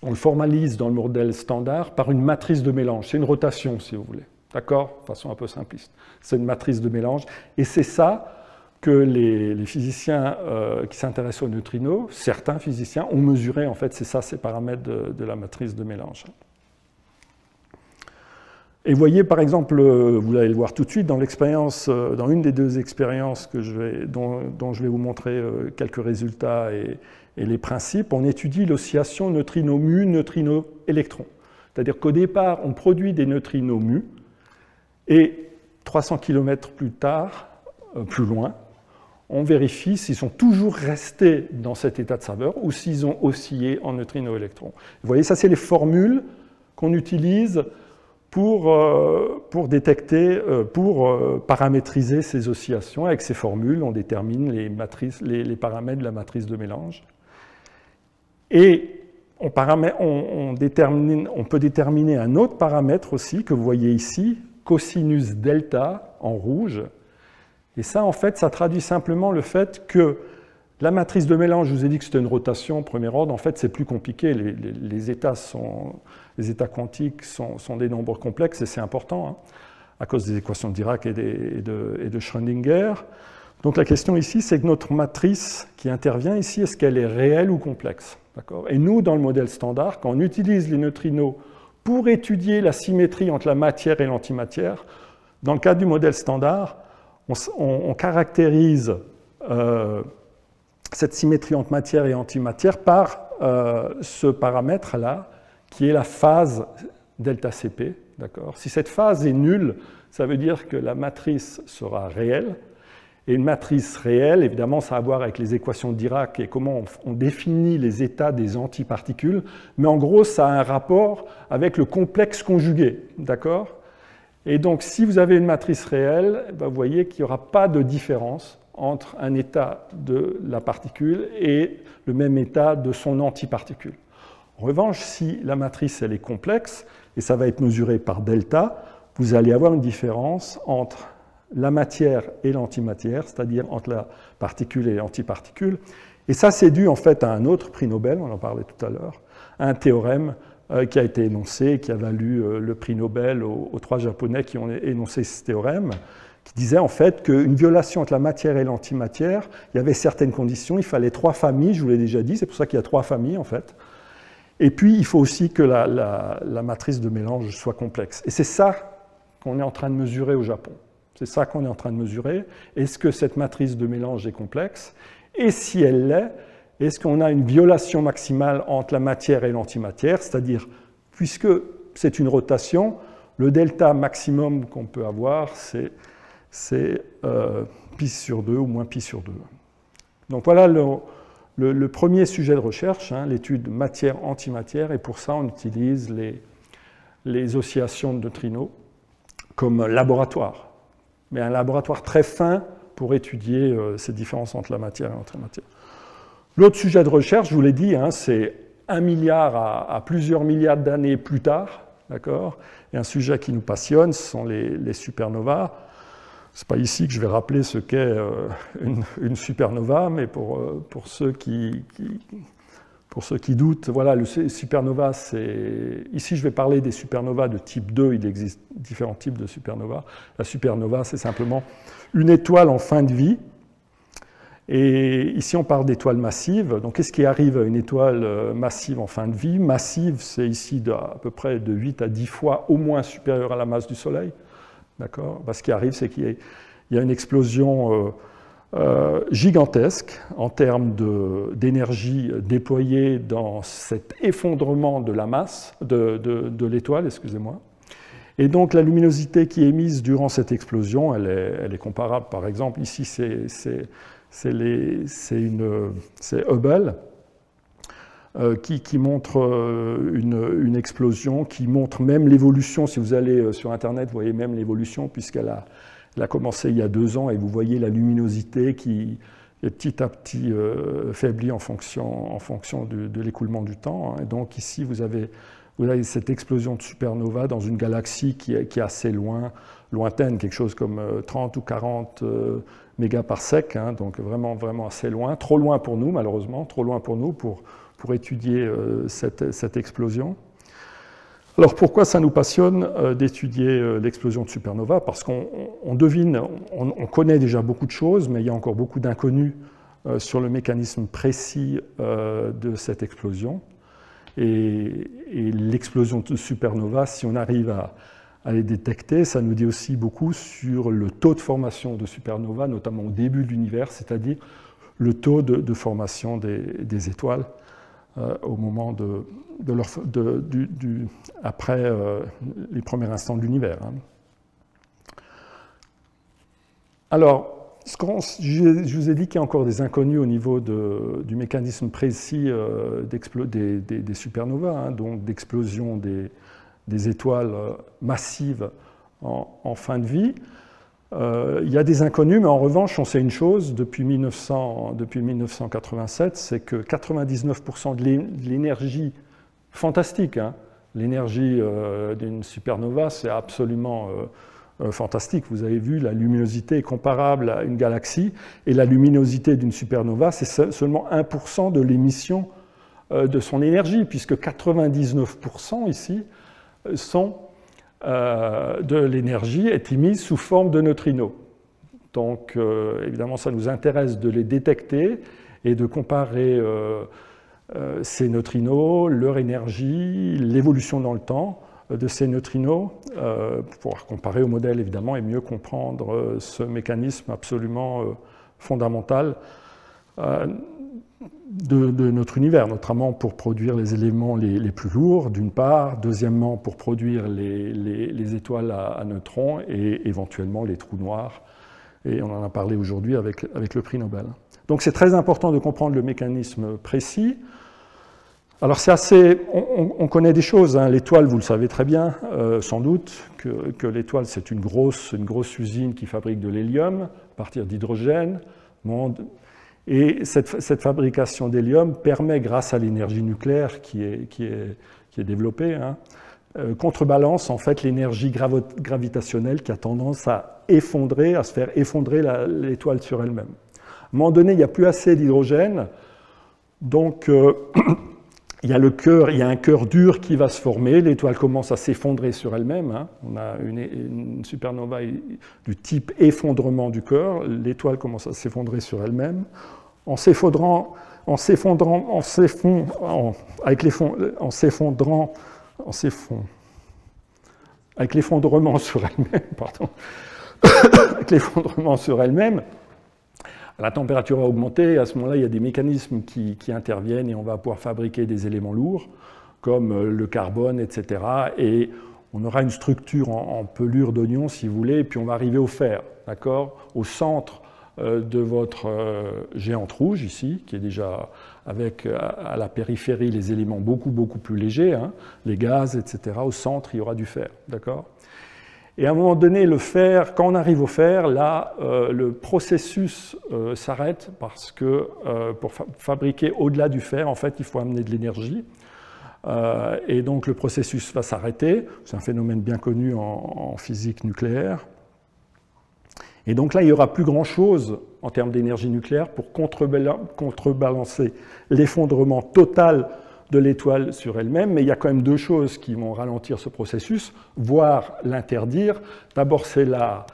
on le formalise dans le modèle standard par une matrice de mélange. C'est une rotation, si vous voulez. D'accord De façon un peu simpliste. C'est une matrice de mélange. Et c'est ça que les, physiciens euh, qui s'intéressent aux neutrinos, certains physiciens, ont mesuré, en fait, c'est ça ces paramètres de, la matrice de mélange. Et voyez, par exemple, euh, vous allez le voir tout de suite, dans l'expérience, euh, dans une des deux expériences que je vais, dont, dont, je vais vous montrer quelques résultats et, et les principes, on étudie l'oscillation neutrino-mu, neutrino-électron. C'est-à-dire qu'au départ, on produit des neutrinos mu, et 300 km plus tard, euh, plus loin, on vérifie s'ils sont toujours restés dans cet état de saveur ou s'ils ont oscillé en neutrino-électron. Vous voyez, ça, c'est les formules qu'on utilise pour, euh, pour détecter, euh, pour paramétriser ces oscillations. Avec ces formules, on détermine les, matrices, les paramètres de la matrice de mélange. Et on, peut déterminer un autre paramètre aussi que vous voyez ici, cosinus delta en rouge. Et ça, en fait, ça traduit simplement le fait que La matrice de mélange, je vous ai dit que c'était une rotation premier ordre. En fait, c'est plus compliqué. Les, états, sont, les états quantiques sont, des nombres complexes et c'est important hein, à cause des équations de Dirac et, de, et de Schrödinger. Donc la question ici, c'est que notre matrice qui intervient ici, est-ce qu'elle est réelle ou complexe? Et nous, dans le modèle standard, quand on utilise les neutrinos pour étudier la symétrie entre la matière et l'antimatière, dans le cas du modèle standard, on, caractérise euh, cette symétrie entre matière et antimatière par euh, ce paramètre-là, qui est la phase delta Cp. Si cette phase est nulle, ça veut dire que la matrice sera réelle, et une matrice réelle, évidemment, ça a à voir avec les équations de Dirac et comment on, définit les états des antiparticules. Mais en gros, ça a un rapport avec le complexe conjugué. D'accord? Et donc, si vous avez une matrice réelle, ben, vous voyez qu'il n'y aura pas de différence entre un état de la particule et le même état de son antiparticule. En revanche, si la matrice elle est complexe, et ça va être mesuré par delta, vous allez avoir une différence entre la matière et l'antimatière, c'est-à-dire entre la particule et l'antiparticule. Et ça, c'est dû en fait à un autre prix Nobel, on en parlait tout à l'heure, un théorème euh, qui a été énoncé, qui a valu euh, le prix Nobel aux, trois Japonais qui ont énoncé ce théorème, qui disait en fait qu'une violation entre la matière et l'antimatière, il y avait certaines conditions, il fallait trois familles, je vous l'ai déjà dit, c'est pour ça qu'il y a trois familles en fait. Et puis, il faut aussi que la, la matrice de mélange soit complexe. Et c'est ça qu'on est en train de mesurer au Japon. C'est ça qu'on est en train de mesurer. Est-ce que cette matrice de mélange est complexe? Et si elle l'est, est-ce qu'on a une violation maximale entre la matière et l'antimatière? C'est-à-dire, puisque c'est une rotation, le delta maximum qu'on peut avoir, c'est, euh, pi sur 2 ou moins pi sur 2. Donc voilà le, premier sujet de recherche, hein, l'étude matière-antimatière, et pour ça on utilise les, les oscillations de neutrinos comme laboratoire mais un laboratoire très fin pour étudier euh, ces différences entre la matière et l'antimatière. L'autre sujet de recherche, je vous l'ai dit, hein, c'est un milliard à, plusieurs milliards d'années plus tard, d'accord? Et un sujet qui nous passionne, ce sont les, supernovas. Ce n'est pas ici que je vais rappeler ce qu'est euh, une, supernova, mais pour, euh, pour ceux qui, pour ceux qui doutent, voilà, le supernova, c'est. Ici, je vais parler des supernovas de type 2. Il existe différents types de supernovas. La supernova, c'est simplement une étoile en fin de vie. Et ici, on parle d'étoiles massives. Donc, qu'est-ce qui arrive à une étoile euh, massive en fin de vie? Massive, c'est ici à peu près de 8 à 10 fois au moins supérieur à la masse du Soleil. D'accord? Ce qui arrive, c'est qu'il y, a une explosion. Euh, euh, gigantesque en termes d'énergie déployée dans cet effondrement de la masse de, de, l'étoile, excusez-moi. Et donc la luminosité qui est émise durant cette explosion, elle est, elle est comparable. Par exemple, ici c'est Hubble. Euh, qui, qui, montre euh, une, une, explosion, qui montre même l'évolution. Si vous allez sur Internet, vous voyez même l'évolution, puisqu'elle a, elle a commencé il y a deux ans et vous voyez la luminosité qui est petit à petit euh, faiblie en fonction, en fonction de, l'écoulement du temps. Hein. Donc ici, vous avez, vous avez, cette explosion de supernova dans une galaxie qui est, qui assez loin, lointaine, quelque chose comme 30 euh, ou 40 euh, mégaparsecs, hein, donc vraiment, vraiment assez loin. Trop loin pour nous, malheureusement, trop loin pour nous pour, pour étudier cette, cette explosion. Alors pourquoi ça nous passionne euh, d'étudier euh, l'explosion de supernova? Parce qu'on devine, on, connaît déjà beaucoup de choses, mais il y a encore beaucoup d'inconnus euh, sur le mécanisme précis de cette explosion. Et, l'explosion de supernova, si on arrive à, les détecter, ça nous dit aussi beaucoup sur le taux de formation de supernova, notamment au début de l'univers, c'est-à-dire le taux de, formation des étoiles. Euh, au moment de, après euh, les premiers instants de l'univers. Hein. Alors, je vous ai dit qu'il y a encore des inconnus au niveau du mécanisme précis euh, des, des, supernovas, hein, donc d'explosion des, étoiles massives en, fin de vie. Euh, il y a des inconnus, mais en revanche, on sait une chose depuis, 1900, depuis 1987, c'est que 99% de l'énergie fantastique, hein, l'énergie euh, d'une supernova, c'est absolument euh, fantastique. Vous avez vu, la luminosité est comparable à une galaxie, et la luminosité d'une supernova, c'est seulement 1% de l'émission de son énergie, puisque 99% ici sont, de l'énergie est émise sous forme de neutrinos. Donc évidemment, ça nous intéresse de les détecter et de comparer ces neutrinos, leur énergie, l'évolution dans le temps de ces neutrinos euh, pour pouvoir comparer au modèle évidemment et mieux comprendre euh, ce mécanisme absolument euh, fondamental de, notre univers, notamment pour produire les éléments les, plus lourds, d'une part, deuxièmement, pour produire les, étoiles à, neutrons et éventuellement les trous noirs. Et on en a parlé aujourd'hui avec, avec le prix Nobel. Donc c'est très important de comprendre le mécanisme précis. Alors c'est assez, on, connaît des choses. Hein. L'étoile, vous le savez très bien, euh, sans doute, que, l'étoile c'est une grosse, une grosse usine qui fabrique de l'hélium à partir d'hydrogène. Et cette, fabrication d'hélium permet, grâce à l'énergie nucléaire qui est, développée, hein, euh, contrebalance en fait l'énergie gravitationnelle qui a tendance à effondrer, à se faire effondrer l'étoile sur elle-même. À un moment donné, il n'y a plus assez d'hydrogène, donc euh, (clears throat) il y a le cœur, il y a un cœur dur qui va se former, l'étoile commence à s'effondrer sur elle-même. Hein. On a une, supernova du type effondrement du cœur, l'étoile commence à s'effondrer sur elle-même. En s'effondrant, en s'effondrant, en s'effondrant, avec les en s'effondrant, en avec l'effondrement (laughs) sur elle-même, pardon, avec l'effondrement sur elle-même, la température va augmenter, à ce moment-là, il y a des mécanismes qui, interviennent et on va pouvoir fabriquer des éléments lourds, comme euh, le carbone, etc. Et on aura une structure en, pelure d'oignon, si vous voulez, et puis on va arriver au fer, d'accord? Au centre de votre euh, géante rouge, ici, qui est déjà avec à la périphérie les éléments beaucoup, beaucoup plus légers, hein, les gaz, etc. Au centre, il y aura du fer, d'accord? Et à un moment donné, le fer, quand on arrive au fer, là, euh, le processus euh, s'arrête parce que euh, pour fabriquer au-delà du fer, en fait, il faut amener de l'énergie. et donc le processus va s'arrêter. C'est un phénomène bien connu en, physique nucléaire. Et donc là, il n'y aura plus grand-chose en termes d'énergie nucléaire pour contrebalancer l'effondrement total de l'étoile sur elle-même, mais il y a quand même deux choses qui vont ralentir ce processus, voire l'interdire. D'abord, c'est la,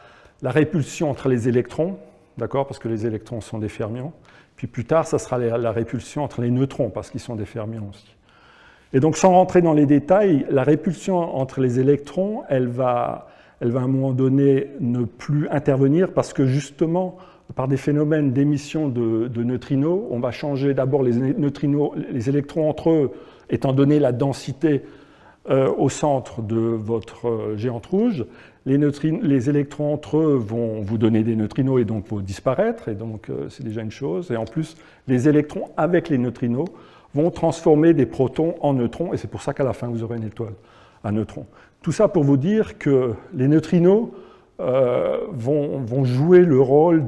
répulsion entre les électrons, d'accord, parce que les électrons sont des fermions. Puis plus tard, ça sera la, répulsion entre les neutrons, parce qu'ils sont des fermions aussi. Et donc, sans rentrer dans les détails, la répulsion entre les électrons, elle va, elle va à un moment donné ne plus intervenir, parce que justement, par des phénomènes d'émission de, neutrinos. On va changer d'abord les électrons entre eux, étant donné la densité euh, au centre de votre euh, géante rouge. Les, les, électrons entre eux vont vous donner des neutrinos et donc vont disparaître, et donc euh, c'est déjà une chose. Et en plus, les électrons avec les neutrinos vont transformer des protons en neutrons, et c'est pour ça qu'à la fin, vous aurez une étoile à neutrons. Tout ça pour vous dire que les neutrinos euh, vont, jouer le rôle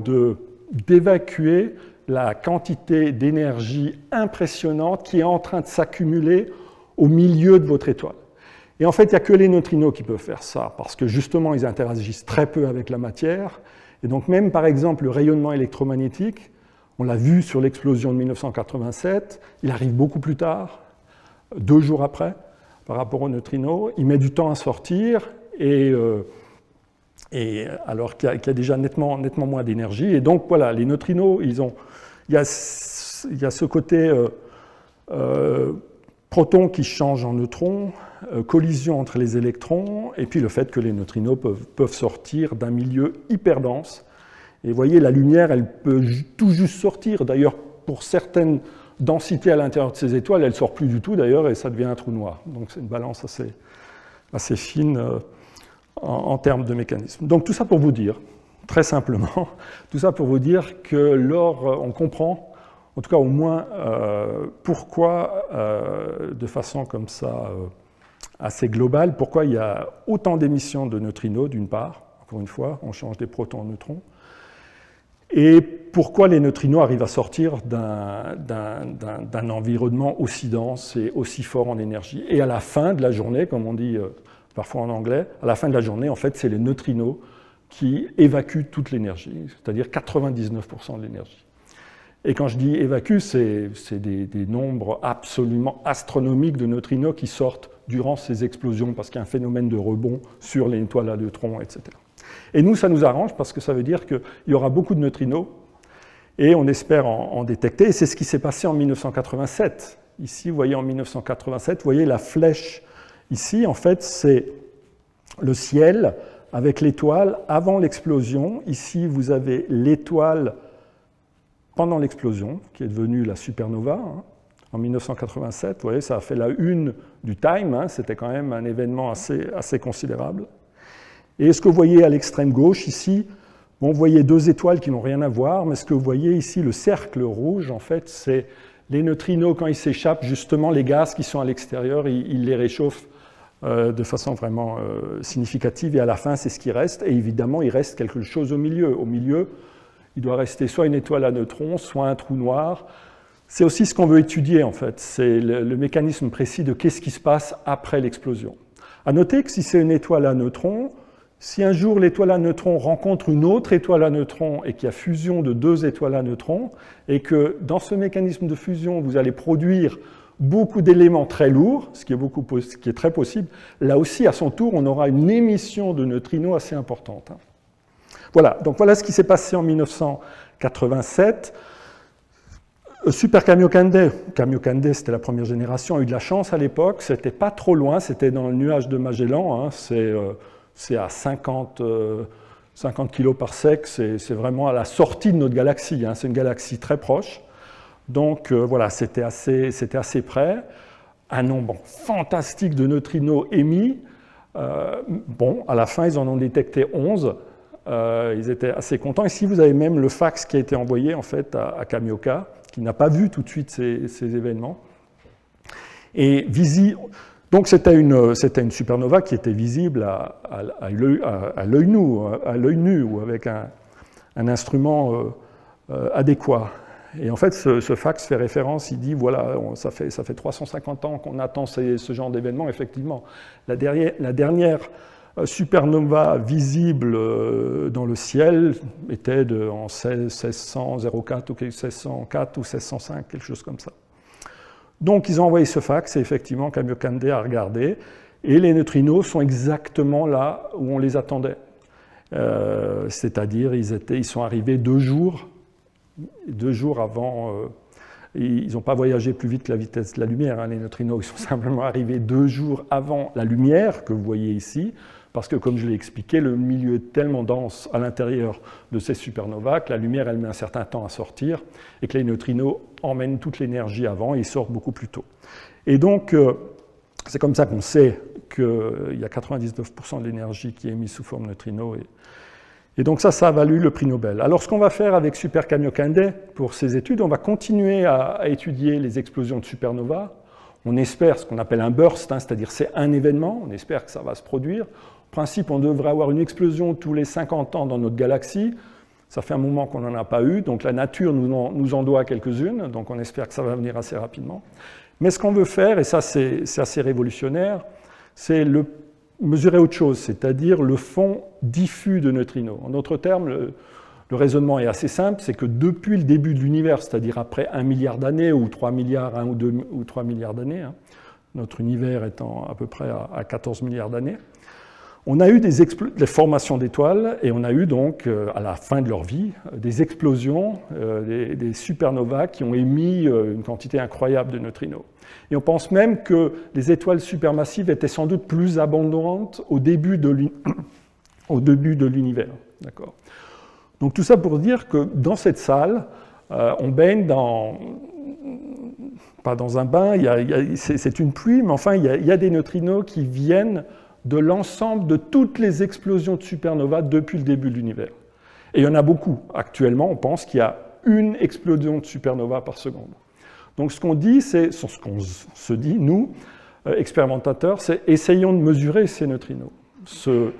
d'évacuer la quantité d'énergie impressionnante qui est en train de s'accumuler au milieu de votre étoile. Et en fait, il n'y a que les neutrinos qui peuvent faire ça, parce que justement, ils interagissent très peu avec la matière. Et donc même, par exemple, le rayonnement électromagnétique, on l'a vu sur l'explosion de 1987, il arrive beaucoup plus tard, deux jours après, par rapport aux neutrinos. Il met du temps à sortir, et euh, et alors qu'il y, a déjà nettement, nettement moins d'énergie. Et donc voilà, les neutrinos, ils ont, il, y a, il y a ce côté euh, euh, proton qui change en neutrons, euh, collision entre les électrons, et puis le fait que les neutrinos peuvent, peuvent sortir d'un milieu hyper dense. Et vous voyez, la lumière, elle peut tout juste sortir. D'ailleurs, pour certaines densités à l'intérieur de ces étoiles, elle ne sort plus du tout d'ailleurs, et ça devient un trou noir. Donc c'est une balance assez, fine en, termes de mécanisme. Donc tout ça pour vous dire, très simplement, (laughs) tout ça pour vous dire que lors, euh, on comprend, en tout cas au moins, euh, pourquoi, euh, de façon comme ça assez globale, pourquoi il y a autant d'émissions de neutrinos, d'une part, encore une fois, on change des protons en neutrons, et pourquoi les neutrinos arrivent à sortir d'un environnement aussi dense et aussi fort en énergie? Et à la fin de la journée, comme on dit parfois en anglais, à la fin de la journée, en fait, c'est les neutrinos qui évacuent toute l'énergie, c'est-à-dire 99% de l'énergie. Et quand je dis évacue, c'est des, des, nombres absolument astronomiques de neutrinos qui sortent durant ces explosions parce qu'il y a un phénomène de rebond sur les étoiles à neutrons, etc. Et nous, ça nous arrange parce que ça veut dire qu'il y aura beaucoup de neutrinos et on espère en, détecter. C'est ce qui s'est passé en 1987. Ici, vous voyez en 1987, vous voyez la flèche ici, en fait, c'est le ciel avec l'étoile avant l'explosion. Ici, vous avez l'étoile pendant l'explosion, qui est devenue la supernova. Hein. En 1987, vous voyez, ça a fait la une du Time, hein. c'était quand même un événement assez, assez considérable. Et ce que vous voyez à l'extrême gauche ici, bon, vous voyez deux étoiles qui n'ont rien à voir, mais ce que vous voyez ici, le cercle rouge, en fait, c'est les neutrinos, quand ils s'échappent, justement, les gaz qui sont à l'extérieur, ils, les réchauffent euh, de façon vraiment euh, significative, et à la fin, c'est ce qui reste. Et évidemment, il reste quelque chose au milieu. Au milieu, il doit rester soit une étoile à neutrons, soit un trou noir. C'est aussi ce qu'on veut étudier, en fait. C'est le, le mécanisme précis de qu'est-ce qui se passe après l'explosion. À noter que si c'est une étoile à neutrons, si un jour l'étoile à neutrons rencontre une autre étoile à neutrons et qu'il y a fusion de deux étoiles à neutrons, et que dans ce mécanisme de fusion, vous allez produire beaucoup d'éléments très lourds, ce qui, est beaucoup, ce qui est très possible, là aussi, à son tour, on aura une émission de neutrinos assez importante. Hein. Voilà, donc voilà ce qui s'est passé en 1987. Euh, Super Kamiokande, Kamiokande c'était la première génération, a eu de la chance à l'époque, c'était pas trop loin, c'était dans le nuage de Magellan, hein, c'est... Euh, c'est à 50, 50 kg par sec, c'est vraiment à la sortie de notre galaxie, hein. c'est une galaxie très proche. Donc euh, voilà, c'était assez, près. Un nombre fantastique de neutrinos émis. Euh, bon, à la fin, ils en ont détecté 11. Euh, ils étaient assez contents. Ici, vous avez même le fax qui a été envoyé en fait à, Kamioka, qui n'a pas vu tout de suite ces, ces événements. Et Visi, donc c'était une, une, supernova qui était visible à, à, l'œil nu, nu, ou avec un, instrument euh, euh, adéquat. Et en fait, ce, fax fait référence, il dit, voilà, ça, fait, ça fait 350 ans qu'on attend ce genre d'événement. Effectivement, la dernière, euh, supernova visible dans le ciel était en 1604 ou 1604 ou 1605, quelque chose comme ça. Donc ils ont envoyé ce fax et effectivement Kamiokande a regardé et les neutrinos sont exactement là où on les attendait. Euh, c'est-à-dire ils, ils sont arrivés deux jours, avant. Euh, ils n'ont pas voyagé plus vite que la vitesse de la lumière, hein, les neutrinos. Ils sont (laughs) simplement arrivés deux jours avant la lumière que vous voyez ici parce que comme je l'ai expliqué, le milieu est tellement dense à l'intérieur de ces supernovas que la lumière, elle met un certain temps à sortir, et que les neutrinos emmènent toute l'énergie avant et ils sortent beaucoup plus tôt. Et donc, euh, c'est comme ça qu'on sait qu'il y a 99% de l'énergie qui est émise sous forme neutrino. Et, donc ça, ça a valu le prix Nobel. Alors ce qu'on va faire avec Super Kamiokande pour ces études, on va continuer à, étudier les explosions de supernovas. On espère ce qu'on appelle un burst, hein, c'est-à-dire c'est un événement, on espère que ça va se produire principe, on devrait avoir une explosion tous les 50 ans dans notre galaxie. Ça fait un moment qu'on n'en a pas eu, donc la nature nous en, en doit quelques-unes, donc on espère que ça va venir assez rapidement. Mais ce qu'on veut faire, et ça c'est assez révolutionnaire, c'est mesurer autre chose, c'est-à-dire le fond diffus de neutrinos. En d'autres termes, le, raisonnement est assez simple, c'est que depuis le début de l'univers, c'est-à-dire après un milliard d'années, ou 3 milliards, 1 ou 2 ou 3 milliards d'années, hein, notre univers étant à peu près à 14 milliards d'années, on a eu des, formations d'étoiles et on a eu donc, euh, à la fin de leur vie, des explosions, euh, des, supernovas qui ont émis euh, une quantité incroyable de neutrinos. Et on pense même que les étoiles supermassives étaient sans doute plus abondantes au début de (coughs) l'univers. Donc tout ça pour dire que dans cette salle, on baigne dans, pas dans un bain, c'est une pluie, mais enfin il y, a, des neutrinos qui viennent de l'ensemble de toutes les explosions de supernovas depuis le début de l'univers. Et il y en a beaucoup. Actuellement, on pense qu'il y a une explosion de supernova par seconde. Donc ce qu'on dit, c'est ce qu'on se dit, nous, euh, expérimentateurs, c'est essayons de mesurer ces neutrinos. Ce,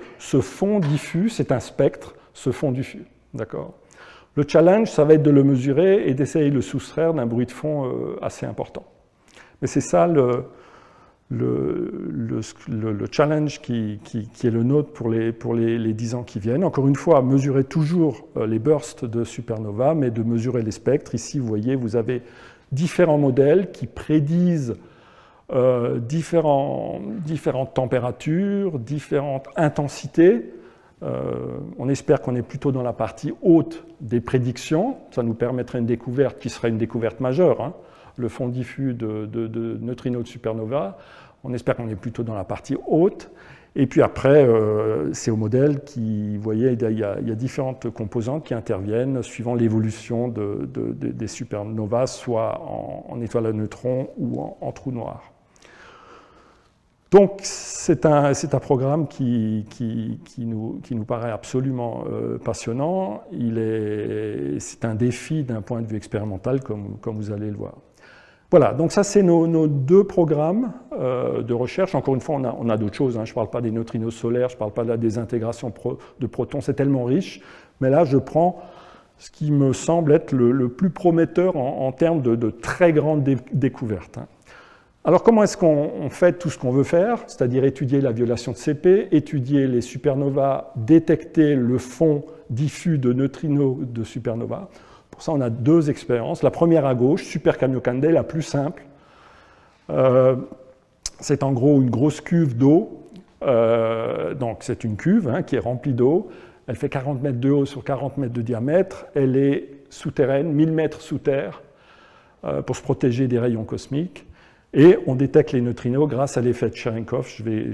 fond diffus, c'est un spectre, ce fond diffus. D'accord? Le challenge, ça va être de le mesurer et d'essayer de le soustraire d'un bruit de fond euh, assez important. Mais c'est ça le, le, le, challenge qui, est le nôtre pour les, pour les, les, 10 ans qui viennent. Encore une fois, mesurer toujours euh, les bursts de supernova, mais de mesurer les spectres. Ici, vous voyez, vous avez différents modèles qui prédisent euh, différentes températures, différentes intensités. Euh, on espère qu'on est plutôt dans la partie haute des prédictions. Ça nous permettrait une découverte qui serait une découverte majeure. Hein. Le fond diffus de, de neutrinos de supernova. On espère qu'on est plutôt dans la partie haute. Et puis après, euh, c'est au modèle qui, il y, a, différentes composantes qui interviennent suivant l'évolution des supernovas, soit en, étoiles à neutrons ou en, trous noirs. Donc c'est un, programme qui, nous, paraît absolument euh, passionnant. C'est un défi d'un point de vue expérimental, comme vous allez le voir. Voilà, donc ça c'est nos, deux programmes euh, de recherche. Encore une fois, on a, d'autres choses. Hein. Je ne parle pas des neutrinos solaires, je ne parle pas de la désintégration de protons, c'est tellement riche. Mais là, je prends ce qui me semble être le, plus prometteur en, termes de, très grandes découvertes. Hein. Alors comment est-ce qu'on fait tout ce qu'on veut faire, c'est-à-dire étudier la violation de CP, étudier les supernovas, détecter le fond diffus de neutrinos de supernovas pour ça, on a deux expériences. La première à gauche, Super Kamiokande, la plus simple. Euh, c'est en gros une grosse cuve d'eau. Euh, donc c'est une cuve hein, qui est remplie d'eau. Elle fait 40 mètres de haut sur 40 mètres de diamètre. Elle est souterraine, 1000 mètres sous terre, euh, pour se protéger des rayons cosmiques. Et on détecte les neutrinos grâce à l'effet de Cherenkov. Je vais,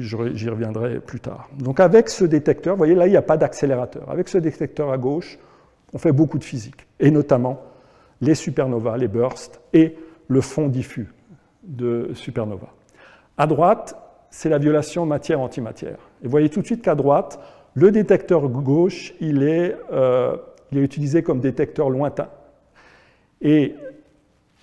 j'y reviendrai plus tard. Donc avec ce détecteur, vous voyez là, il n'y a pas d'accélérateur. Avec ce détecteur à gauche, on fait beaucoup de physique, et notamment les supernovas, les bursts, et le fond diffus de supernovas. À droite, c'est la violation matière-antimatière. Et vous voyez tout de suite qu'à droite, le détecteur gauche, il est, euh, utilisé comme détecteur lointain. Et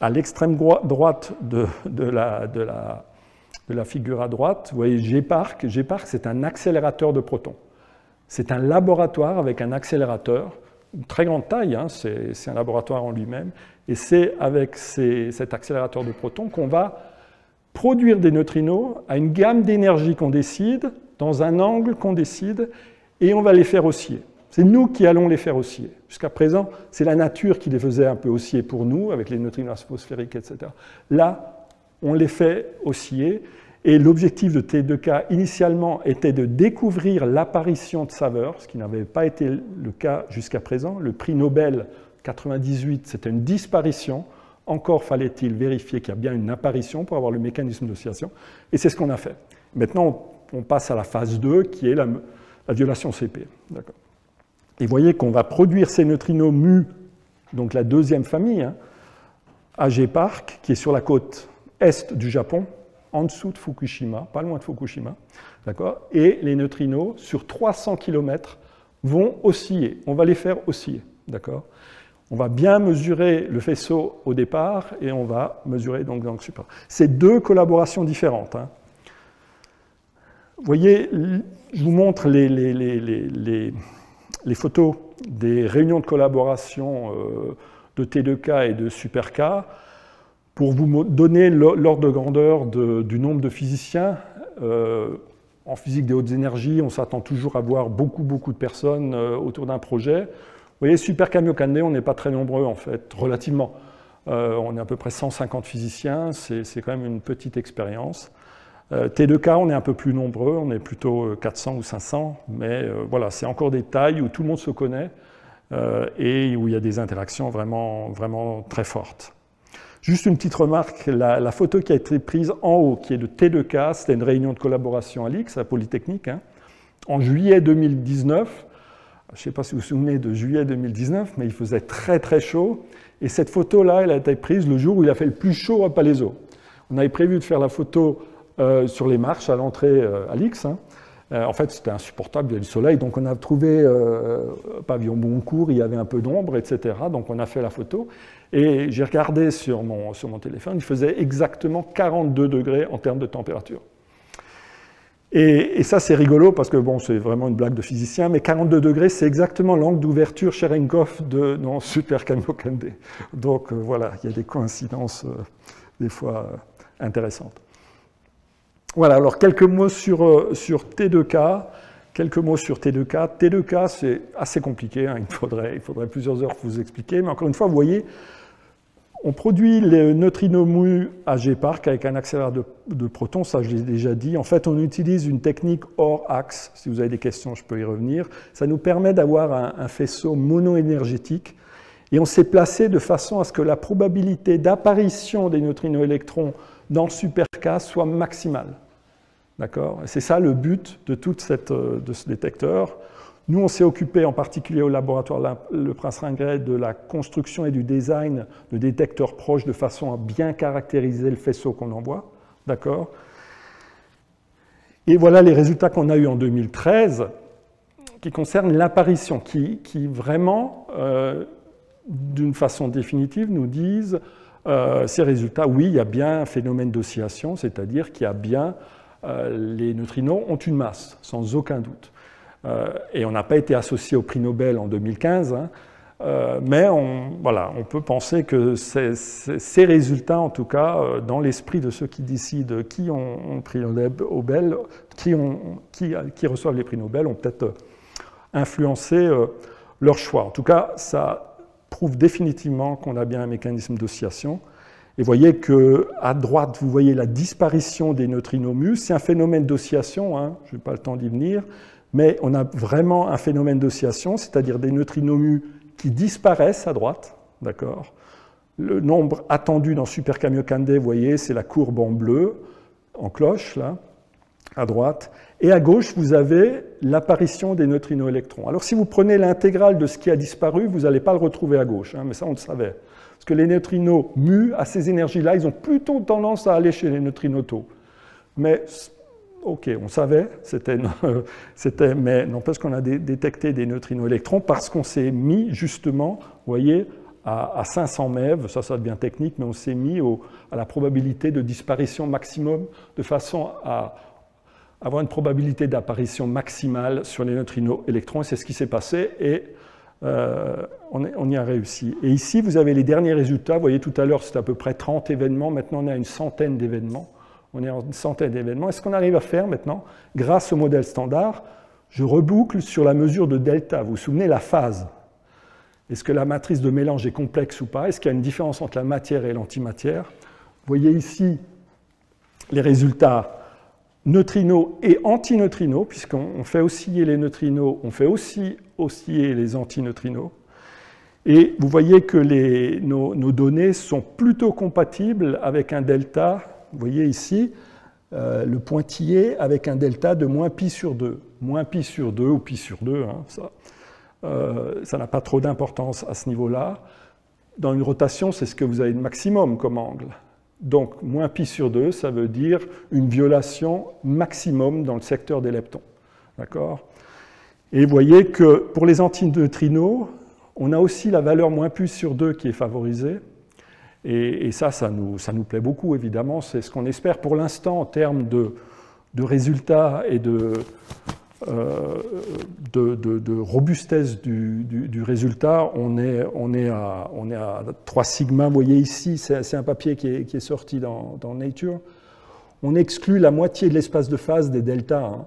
à l'extrême droite de, la, figure à droite, vous voyez GPARC. GPARC, c'est un accélérateur de protons. C'est un laboratoire avec un accélérateur une très grande taille, hein, c'est un laboratoire en lui-même, et c'est avec cet accélérateur de protons qu'on va produire des neutrinos à une gamme d'énergie qu'on décide, dans un angle qu'on décide, et on va les faire osciller. C'est nous qui allons les faire osciller. Jusqu'à présent, c'est la nature qui les faisait un peu osciller pour nous, avec les neutrinos atmosphériques, etc. Là, on les fait osciller, et l'objectif de T2K initialement était de découvrir l'apparition de saveurs, ce qui n'avait pas été le cas jusqu'à présent. Le prix Nobel 98, c'était une disparition. Encore fallait-il vérifier qu'il y a bien une apparition pour avoir le mécanisme d'oscillation. Et c'est ce qu'on a fait. Maintenant, on passe à la phase 2, qui est la, violation CP. Et vous voyez qu'on va produire ces neutrinos mu, donc la deuxième famille, hein, à G-Park, qui est sur la côte est du Japon, en dessous de Fukushima, pas loin de Fukushima, d'accord Et les neutrinos, sur 300 km, vont osciller. On va les faire osciller, d'accord On va bien mesurer le faisceau au départ et on va mesurer donc dans le support. C'est deux collaborations différentes. Hein. Vous voyez, je vous montre les, photos des réunions de collaboration euh, de T2K et de SuperK. Pour vous donner l'ordre de grandeur du nombre de physiciens, euh, en physique des hautes énergies, on s'attend toujours à voir beaucoup, beaucoup de personnes euh, autour d'un projet. Vous voyez, Super on n'est pas très nombreux en fait, relativement. Euh, on est à peu près 150 physiciens, c'est quand même une petite expérience. T2K, on est un peu plus nombreux, on est plutôt 400 ou 500, mais voilà, c'est encore des tailles où tout le monde se connaît et où il y a des interactions vraiment, vraiment très fortes. Juste une petite remarque, la, photo qui a été prise en haut, qui est de T2K, c'était une réunion de collaboration à l'IX, à Polytechnique, hein, en juillet 2019. Je ne sais pas si vous vous souvenez de juillet 2019, mais il faisait très très chaud. Et cette photo-là, elle a été prise le jour où il a fait le plus chaud à Palaiso. On avait prévu de faire la photo euh, sur les marches à l'entrée euh, à l'IX. Hein. Euh, en fait, c'était insupportable, il y avait du soleil, donc on a trouvé pavillon Boncourt, il y avait un peu d'ombre, etc. Donc on a fait la photo. Et j'ai regardé sur mon, téléphone, il faisait exactement 42 degrés en termes de température. Et, ça, c'est rigolo parce que bon, c'est vraiment une blague de physicien, mais 42 degrés, c'est exactement l'angle d'ouverture Cherenkov de, dans Super Kamiokande. Donc euh, voilà, il y a des coïncidences des fois intéressantes. voilà, alors quelques mots sur, sur T2K. Quelques mots sur T2K. T2K, c'est assez compliqué, hein. il faudrait plusieurs heures pour vous expliquer, mais encore une fois, vous voyez, on produit les neutrinos mu à G-Park avec un accélérateur de, protons, ça je l'ai déjà dit. En fait, on utilise une technique hors axe. Si vous avez des questions, je peux y revenir. Ça nous permet d'avoir un, faisceau monoénergétique. Et on s'est placé de façon à ce que la probabilité d'apparition des neutrinos électrons dans le super K soit maximale. D'accord? C'est ça le but de, cette, de ce détecteur. Nous, on s'est occupé en particulier au laboratoire Le Prince Ringret de la construction et du design de détecteurs proches de façon à bien caractériser le faisceau qu'on envoie. D'accord? Et voilà les résultats qu'on a eus en 2013 qui concernent l'apparition, qui, vraiment, euh, d'une façon définitive, nous disent euh, ces résultats, oui, il y a bien un phénomène d'oscillation, c'est-à-dire qu'il y a bien euh, les neutrinos ont une masse, sans aucun doute. Euh, et on n'a pas été associé au prix Nobel en 2015, hein. euh, mais on, voilà, on peut penser que ces résultats, en tout cas, euh, dans l'esprit de ceux qui décident qui ont, prix Nobel, qui, ont, qui, qui, reçoivent les prix Nobel, ont peut-être influencé leur choix. En tout cas, ça prouve définitivement qu'on a bien un mécanisme d'oscillation. Et voyez que à droite, vous voyez la disparition des neutrinos mu. C'est un phénomène d'oscillation, hein, je n'ai pas le temps d'y venir mais on a vraiment un phénomène d'oscillation, c'est-à-dire des neutrinos mu qui disparaissent à droite, d'accord? Le nombre attendu dans Super Kamiokande, vous voyez, c'est la courbe en bleu, en cloche, là, à droite. Et à gauche, vous avez l'apparition des neutrinos électrons. Alors si vous prenez l'intégrale de ce qui a disparu, vous n'allez pas le retrouver à gauche, hein, mais ça on le savait. Parce que les neutrinos mu, à ces énergies-là, ils ont plutôt tendance à aller chez les neutrinos tau. Mais ok, on savait, (laughs) c'était, mais n'empêche qu'on a détecté des neutrinos électrons parce qu'on s'est mis justement, vous voyez, à, 500 MeV, ça, ça devient technique, mais on s'est mis à la probabilité de disparition maximum de façon à avoir une probabilité d'apparition maximale sur les neutrinos électrons. C'est ce qui s'est passé et euh, on, on, y a réussi. Et ici, vous avez les derniers résultats. Vous voyez, tout à l'heure, c'était à peu près 30 événements. Maintenant, on a une centaine d'événements on est en une centaine d'événements. Et ce qu'on arrive à faire maintenant, grâce au modèle standard, je reboucle sur la mesure de delta. Vous vous souvenez, la phase. Est-ce que la matrice de mélange est complexe ou pas? Est-ce qu'il y a une différence entre la matière et l'antimatière? Vous voyez ici les résultats neutrinos et antineutrinos, puisqu'on fait osciller les neutrinos, on fait aussi osciller les antineutrinos. Et vous voyez que nos données sont plutôt compatibles avec un delta vous voyez ici euh, le pointillé avec un delta de moins pi sur 2. Moins pi sur 2 ou pi sur 2, hein, ça euh, ça n'a pas trop d'importance à ce niveau-là. Dans une rotation, c'est ce que vous avez de maximum comme angle. Donc, moins pi sur 2, ça veut dire une violation maximum dans le secteur des leptons. D'accord? Et vous voyez que pour les antineutrinos, on a aussi la valeur moins pi sur 2 qui est favorisée. Et, ça, ça nous, plaît beaucoup, évidemment. C'est ce qu'on espère pour l'instant en termes de, résultats et de, euh, robustesse du, résultat. On est, à, on est à 3 sigma. Vous voyez ici, c'est un papier qui est, sorti dans, dans, Nature. On exclut la moitié de l'espace de phase des deltas, hein,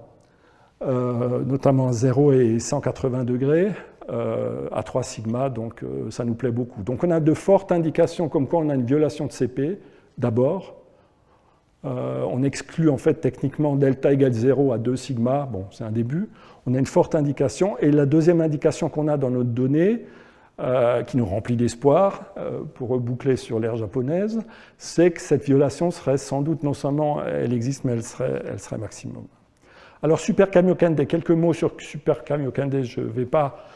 euh, notamment 0 et 180 degrés. Euh, à 3 sigma, donc euh, ça nous plaît beaucoup. Donc on a de fortes indications comme quoi on a une violation de CP, d'abord. Euh, on exclut en fait techniquement delta égale 0 à 2 sigma, bon c'est un début. On a une forte indication. Et la deuxième indication qu'on a dans notre donnée, qui nous remplit d'espoir, pour reboucler sur l'ère japonaise, c'est que cette violation serait sans doute, non seulement elle existe, mais elle serait, elle serait maximum. Alors Super Kamiokande, quelques mots sur Super Kamiokande, je ne vais pas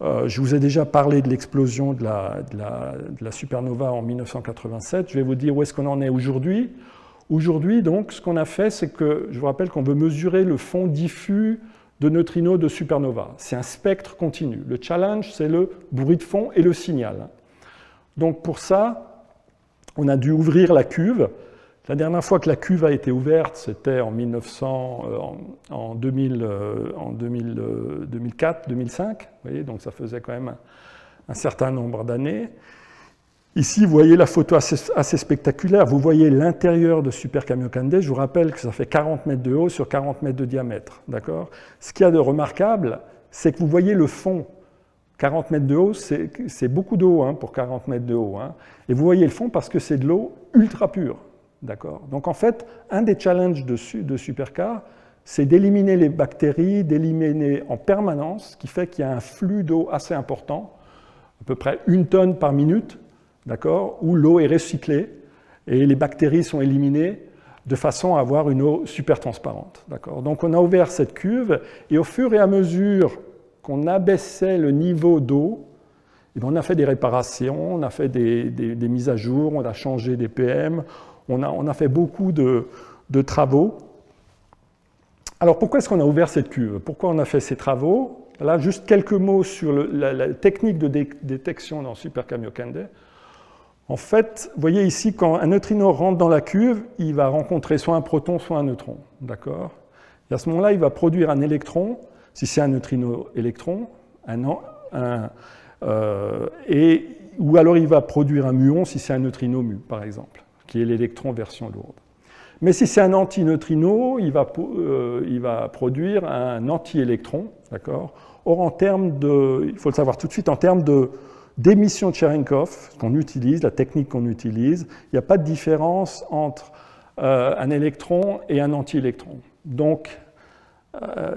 euh, je vous ai déjà parlé de l'explosion de la, supernova en 1987. Je vais vous dire où est-ce qu'on en est aujourd'hui. Aujourd'hui, donc, ce qu'on a fait, c'est que, je vous rappelle qu'on veut mesurer le fond diffus de neutrinos de supernova. C'est un spectre continu. Le challenge, c'est le bruit de fond et le signal. Donc pour ça, on a dû ouvrir la cuve la dernière fois que la cuve a été ouverte, c'était en, 1900, euh, en, 2000, en 2004, 2005, vous voyez, donc ça faisait quand même un, certain nombre d'années. Ici, vous voyez la photo assez, spectaculaire. Vous voyez l'intérieur de Super Kamiokande. Je vous rappelle que ça fait 40 mètres de haut sur 40 mètres de diamètre. D'accord? Ce qu'il y a de remarquable, c'est que vous voyez le fond. 40 mètres de haut, c'est beaucoup d'eau hein, pour 40 mètres de haut. Hein. Et vous voyez le fond parce que c'est de l'eau ultra pure. D'accord Donc en fait, un des challenges de, Supercar, c'est d'éliminer les bactéries, d'éliminer en permanence, ce qui fait qu'il y a un flux d'eau assez important, à peu près une tonne par minute, d'accord, où l'eau est recyclée et les bactéries sont éliminées de façon à avoir une eau super transparente. D'accord Donc on a ouvert cette cuve et au fur et à mesure qu'on abaissait le niveau d'eau, eh ben, on a fait des réparations, on a fait des, mises à jour, on a changé des PM, on a, fait beaucoup de, travaux. Alors pourquoi est-ce qu'on a ouvert cette cuve? Pourquoi on a fait ces travaux? Là, juste quelques mots sur la, technique de détection dans Super Kamiokande. En fait, vous voyez ici, quand un neutrino rentre dans la cuve, il va rencontrer soit un proton, soit un neutron. D'accord? Et à ce moment-là, il va produire un électron, si c'est un neutrino électron, un, un euh, et, ou alors il va produire un muon si c'est un neutrino mu, par exemple, qui est l'électron version lourde. Mais si c'est un antineutrino, il va, euh, produire un anti-électron, d'accord? Or, en termes de, il faut le savoir tout de suite, en termes d'émission de Cherenkov qu'on utilise, la technique qu'on utilise, il n'y a pas de différence entre euh, un électron et un anti-électron. Donc, euh,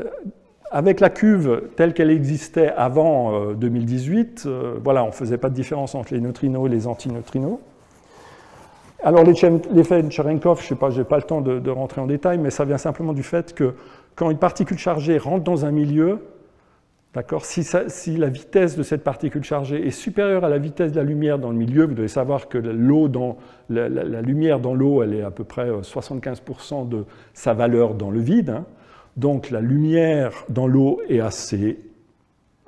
avec la cuve telle qu'elle existait avant 2018, euh, voilà, on ne faisait pas de différence entre les neutrinos et les antineutrinos. Alors l'effet de Cherenkov, je sais pas, je n'ai pas le temps de, rentrer en détail, mais ça vient simplement du fait que quand une particule chargée rentre dans un milieu, D'accord si, la vitesse de cette particule chargée est supérieure à la vitesse de la lumière dans le milieu, vous devez savoir que la, lumière dans l'eau, elle est à peu près 75% euh, de sa valeur dans le vide. Hein. Donc la lumière dans l'eau est assez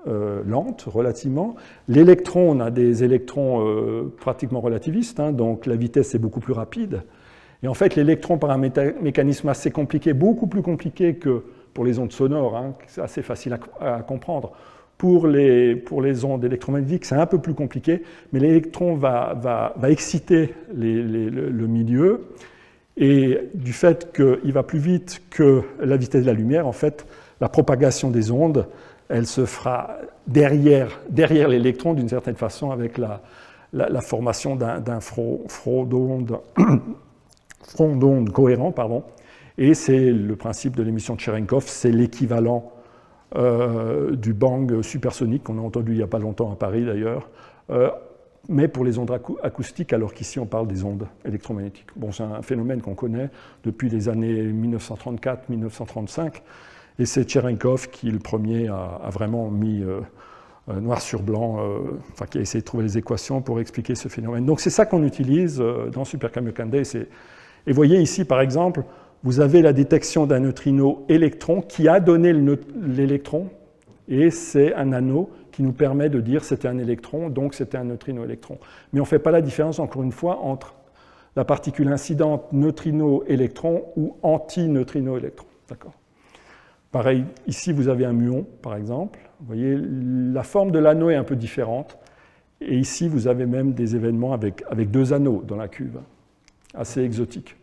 euh, lente, relativement. L'électron, on a des électrons euh, pratiquement relativistes, hein, donc la vitesse est beaucoup plus rapide. Et en fait, l'électron, par un mécanisme assez compliqué, beaucoup plus compliqué que pour les ondes sonores, hein, c'est assez facile à, comprendre. Pour les, pour les, ondes électromagnétiques, c'est un peu plus compliqué, mais l'électron va, va, va, exciter le, milieu, et du fait qu'il va plus vite que la vitesse de la lumière, en fait, la propagation des ondes, elle se fera derrière, derrière l'électron d'une certaine façon avec la, formation d'un front d'onde (coughs) cohérent. Pardon. Et c'est le principe de l'émission de Cherenkov, c'est l'équivalent euh, du bang supersonique qu'on a entendu il n'y a pas longtemps à Paris d'ailleurs, euh, mais pour les ondes acoustiques, alors qu'ici on parle des ondes électromagnétiques. Bon, c'est un phénomène qu'on connaît depuis les années 1934-1935, et c'est Cherenkov qui, le premier, a, vraiment mis euh, noir sur blanc, enfin qui a essayé de trouver les équations pour expliquer ce phénomène. Donc c'est ça qu'on utilise dans Super Kamiokande. Et voyez ici, par exemple, vous avez la détection d'un neutrino électron qui a donné l'électron, et c'est un anneau qui nous permet de dire c'était un électron, donc c'était un neutrino électron. Mais on ne fait pas la différence, encore une fois, entre la particule incidente neutrino-électron ou anti-neutrino-électron. D'accord? Pareil, ici vous avez un muon, par exemple. Vous voyez, la forme de l'anneau est un peu différente. Et ici, vous avez même des événements avec, deux anneaux dans la cuve, assez exotiques.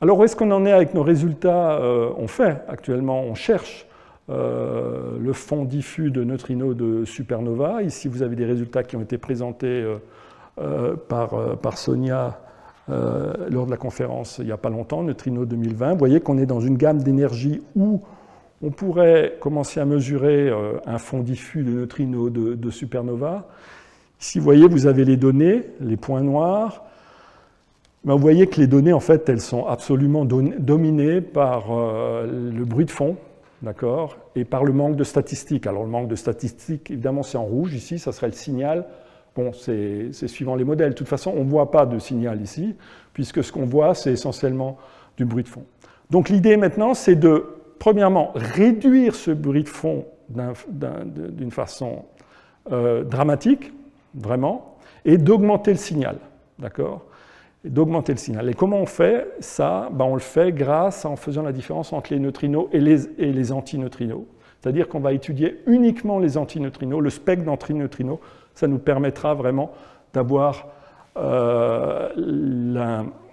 Alors où est-ce qu'on en est avec nos résultats euh, On fait actuellement, on cherche euh, le fond diffus de neutrinos de supernova. Ici, vous avez des résultats qui ont été présentés euh, par, Sonia lors de la conférence il n'y a pas longtemps, Neutrino 2020. Vous voyez qu'on est dans une gamme d'énergie où on pourrait commencer à mesurer un fond diffus de neutrinos de, supernova. Ici, vous voyez, vous avez les données, les points noirs vous voyez que les données, en fait, elles sont absolument dominées par euh, le bruit de fond, d'accord, et par le manque de statistiques. Alors, le manque de statistiques, évidemment, c'est en rouge ici, ça serait le signal. Bon, c'est suivant les modèles. De toute façon, on ne voit pas de signal ici, puisque ce qu'on voit, c'est essentiellement du bruit de fond. Donc, l'idée maintenant, c'est de, premièrement, réduire ce bruit de fond d'une façon euh, dramatique, vraiment, et d'augmenter le signal, d'accord? D'augmenter le signal. Et comment on fait ça? Ben On le fait grâce en faisant la différence entre les neutrinos et les, et les antineutrinos. C'est-à-dire qu'on va étudier uniquement les antineutrinos, le spectre d'antineutrinos. Ça nous permettra vraiment d'avoir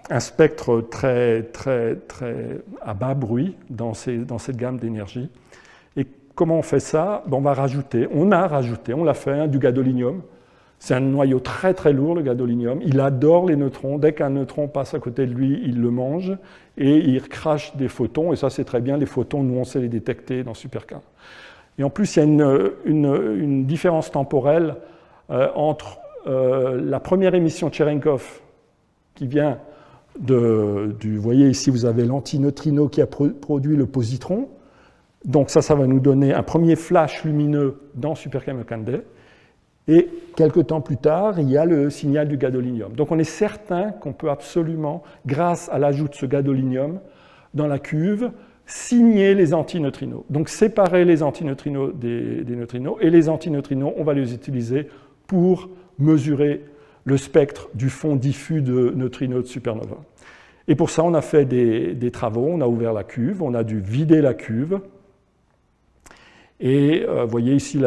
un spectre très, très, très à bas bruit dans, cette gamme d'énergie. Et comment on fait ça? Ben, On va rajouter, on a rajouté, on l'a fait, hein, du gadolinium. C'est un noyau très très lourd, le gadolinium. Il adore les neutrons. Dès qu'un neutron passe à côté de lui, il le mange et il crache des photons. Et ça, c'est très bien. Les photons, nous, on sait les détecter dans Supercam. Et en plus, il y a une, différence temporelle euh, entre euh, la première émission Cherenkov, qui vient de, du. Vous voyez ici, vous avez l'antineutrino qui a produit le positron. Donc, ça, ça va nous donner un premier flash lumineux dans Supercam Candé. Et quelques temps plus tard, il y a le signal du gadolinium. Donc on est certain qu'on peut absolument, grâce à l'ajout de ce gadolinium dans la cuve, signer les antineutrinos. Donc séparer les antineutrinos des, des neutrinos, et les antineutrinos, on va les utiliser pour mesurer le spectre du fond diffus de neutrinos de supernova. Et pour ça, on a fait des, travaux, on a ouvert la cuve, on a dû vider la cuve, et euh, vous voyez ici,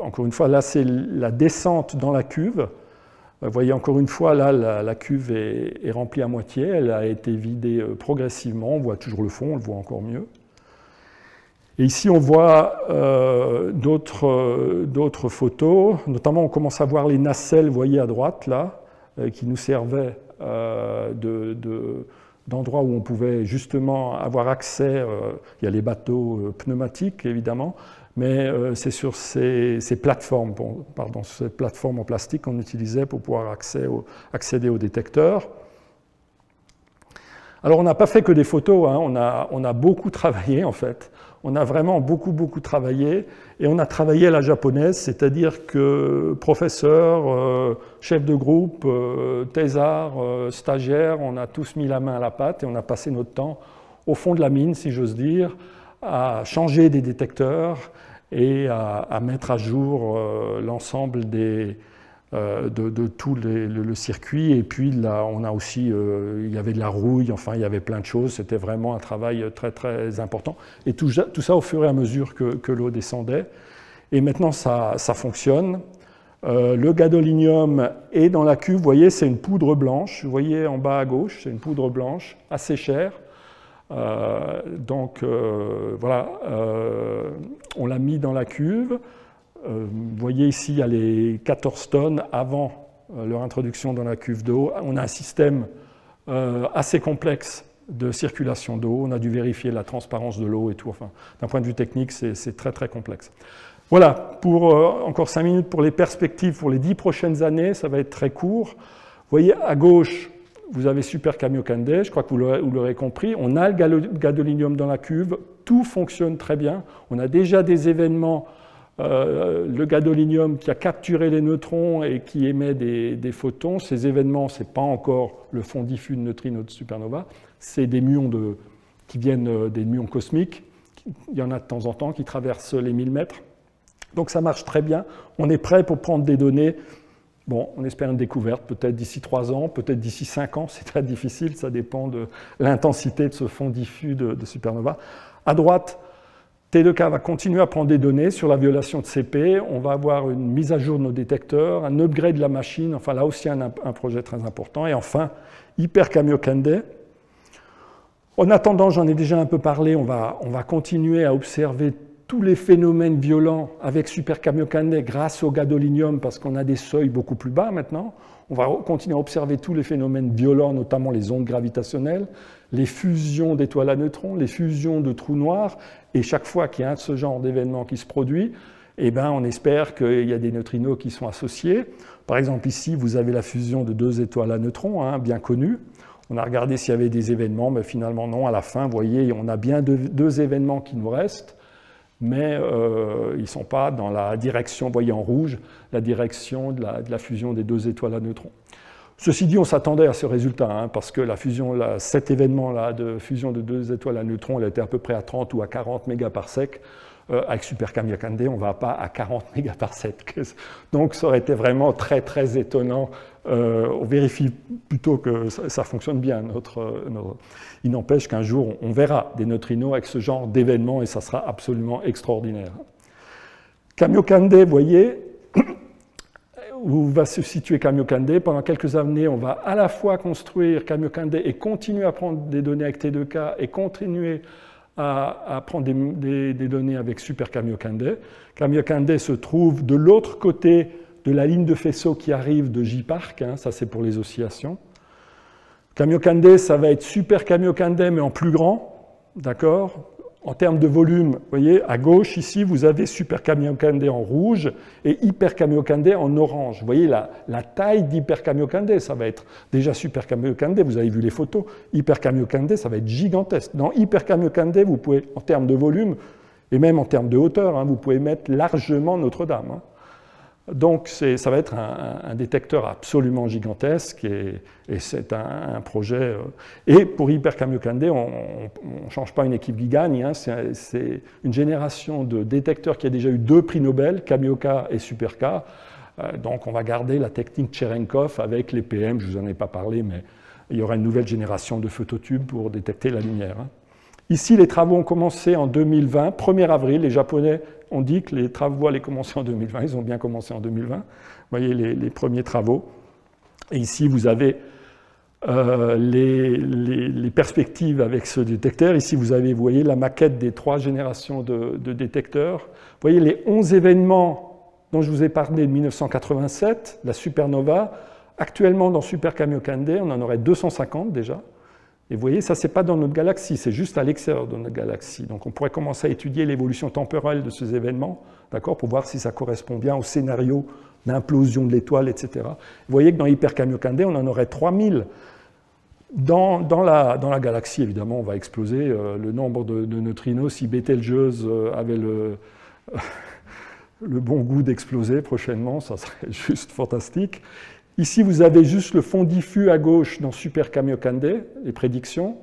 encore une fois, là c'est la descente dans la cuve. Euh, vous voyez encore une fois, là la, cuve est, remplie à moitié, elle a été vidée euh, progressivement, on voit toujours le fond, on le voit encore mieux. Et ici on voit d'autres photos, notamment on commence à voir les nacelles, vous voyez à droite là, qui nous servaient de d'endroits où on pouvait justement avoir accès. Euh, il y a les bateaux euh, pneumatiques, évidemment, mais euh, c'est sur ces, plateformes, pardon, ces plateformes en plastique qu'on utilisait pour pouvoir accéder aux détecteurs. Alors on n'a pas fait que des photos, hein. on, a, beaucoup (laughs) travaillé en fait. On a vraiment beaucoup, beaucoup travaillé. Et on a travaillé à la japonaise, c'est-à-dire que professeurs, euh, chefs de groupe, euh, thésards, euh, stagiaires, on a tous mis la main à la pâte et on a passé notre temps au fond de la mine, si j'ose dire, à changer des détecteurs et à mettre à jour l'ensemble des, euh, de, tout le, circuit. Et puis là, on a aussi, euh, il y avait de la rouille, enfin, il y avait plein de choses. C'était vraiment un travail très, très important. Et tout, ça au fur et à mesure que, l'eau descendait. Et maintenant, ça, ça fonctionne. Euh, le gadolinium est dans la cuve. Vous voyez, c'est une poudre blanche. Vous voyez en bas à gauche, c'est une poudre blanche, assez chère. donc voilà, on l'a mis dans la cuve. Euh, vous voyez ici, il y a les 14 tonnes avant euh, leur introduction dans la cuve d'eau. On a un système euh, assez complexe de circulation d'eau. On a dû vérifier la transparence de l'eau et tout. Enfin, d'un point de vue technique, c'est très très complexe. Voilà, pour encore 5 minutes pour les perspectives pour les 10 prochaines années, ça va être très court. Vous voyez à gauche, vous avez Super Kamiokande, je crois que vous l'aurez compris. On a le gadolinium dans la cuve, tout fonctionne très bien. On a déjà des événements euh, le gadolinium qui a capturé les neutrons et qui émet des, photons, ces événements, ce n'est pas encore le fond diffus de neutrinos de supernova, c'est des muons qui viennent euh, des muons cosmiques. Il y en a de temps en temps qui traversent les 1000 mètres. Donc ça marche très bien. On est prêt pour prendre des données. Bon, on espère une découverte peut-être d'ici 3 ans, peut-être d'ici 5 ans. (laughs) C'est très difficile, ça dépend de l'intensité de ce fond diffus de, de supernova. À droite, T2K va continuer à prendre des données sur la violation de CP, on va avoir une mise à jour de nos détecteurs, un upgrade de la machine, enfin là aussi un, projet très important. Et enfin, Hyper Kamiokande. En attendant, j'en ai déjà un peu parlé, on va, on va continuer à observer tous les phénomènes violents avec Super Kamiokande grâce au gadolinium parce qu'on a des seuils beaucoup plus bas maintenant. On va continuer à observer tous les phénomènes violents, notamment les ondes gravitationnelles, les fusions d'étoiles à neutrons, les fusions de trous noirs, et chaque fois qu'il y a ce genre d'événement qui se produit, eh ben, on espère qu'il y a des neutrinos qui sont associés. Par exemple, ici, vous avez la fusion de deux étoiles à neutrons, hein, bien connues. On a regardé s'il y avait des événements, mais finalement non. À la fin, vous voyez, on a bien deux, événements qui nous restent, mais euh, ils ne sont pas dans la direction, vous voyez en rouge, la direction de la fusion des deux étoiles à neutrons. Ceci dit, on s'attendait à ce résultat, hein, parce que cet événement-là de fusion de deux étoiles à neutrons, elle était à peu près à 30 ou à 40 mégaparsecs. Euh, avec Super Kamiokande, on ne va pas à 40 (laughs) mégaparsecs. Donc ça aurait été vraiment très très étonnant. Euh, on vérifie plutôt que ça, fonctionne bien. Notre, Il n'empêche qu'un jour, on verra des neutrinos avec ce genre d'événement et ça sera absolument extraordinaire. Kamiokande, vous voyez, où va se situer Kamiokande. Pendant quelques années, on va à la fois construire Kamiokande et continuer à prendre des données avec T2K et continuer à, prendre des, données avec Super Kamiokande. Kamiokande se trouve de l'autre côté de la ligne de faisceau qui arrive de J-Park, hein, ça c'est pour les oscillations. Kamiokande, ça va être Super Kamiokande mais en plus grand, d'accord? En termes de volume, vous voyez, à gauche, ici, vous avez Super Kamiokande en rouge et Hyper Kamiokande en orange. Vous voyez la, taille d'Hyper Kamiokande, ça va être déjà Super Kamiokande, vous avez vu les photos. Hyper Kamiokande, ça va être gigantesque. Dans Hyper Kamiokande, vous pouvez, en termes de volume, et même en termes de hauteur, hein, vous pouvez mettre largement Notre-Dame. Hein. Donc ça va être un, détecteur absolument gigantesque et, c'est un, projet. Euh, et pour Hyper Kamiokande, on ne change pas une équipe qui gagne, hein, c'est une génération de détecteurs qui a déjà eu deux prix Nobel, Kamioka et Superka. Euh, donc on va garder la technique Cherenkov avec les PM, je ne vous en ai pas parlé, mais il y aura une nouvelle génération de phototubes pour détecter la lumière. Hein. Ici, les travaux ont commencé en 2020, 1er avril. Les Japonais ont dit que les travaux allaient commencer en 2020. Ils ont bien commencé en 2020. Vous voyez les, premiers travaux. Ici, vous avez euh, les, perspectives avec ce détecteur. Ici, vous avez, voyez, la maquette des trois générations de, de détecteurs. Vous voyez les 11 événements dont je vous ai parlé de 1987, la supernova. Actuellement, dans Super Kamiokande, on en aurait 250 déjà. Et vous voyez, ça, c'est pas dans notre galaxie, c'est juste à l'extérieur de notre galaxie. Donc on pourrait commencer à étudier l'évolution temporelle de ces événements, d'accord, pour voir si ça correspond bien au scénario d'implosion de l'étoile, etc. Vous voyez que dans Hyper Kamiokande, on en aurait 3000. Dans, dans, la, dans la galaxie, évidemment, on va exploser euh, le nombre de, neutrinos. Si Betelgeuse euh, avait le, (laughs) le bon goût d'exploser prochainement, ça serait (laughs) juste fantastique. Ici, vous avez juste le fond diffus à gauche dans Super Kamiokande, les prédictions.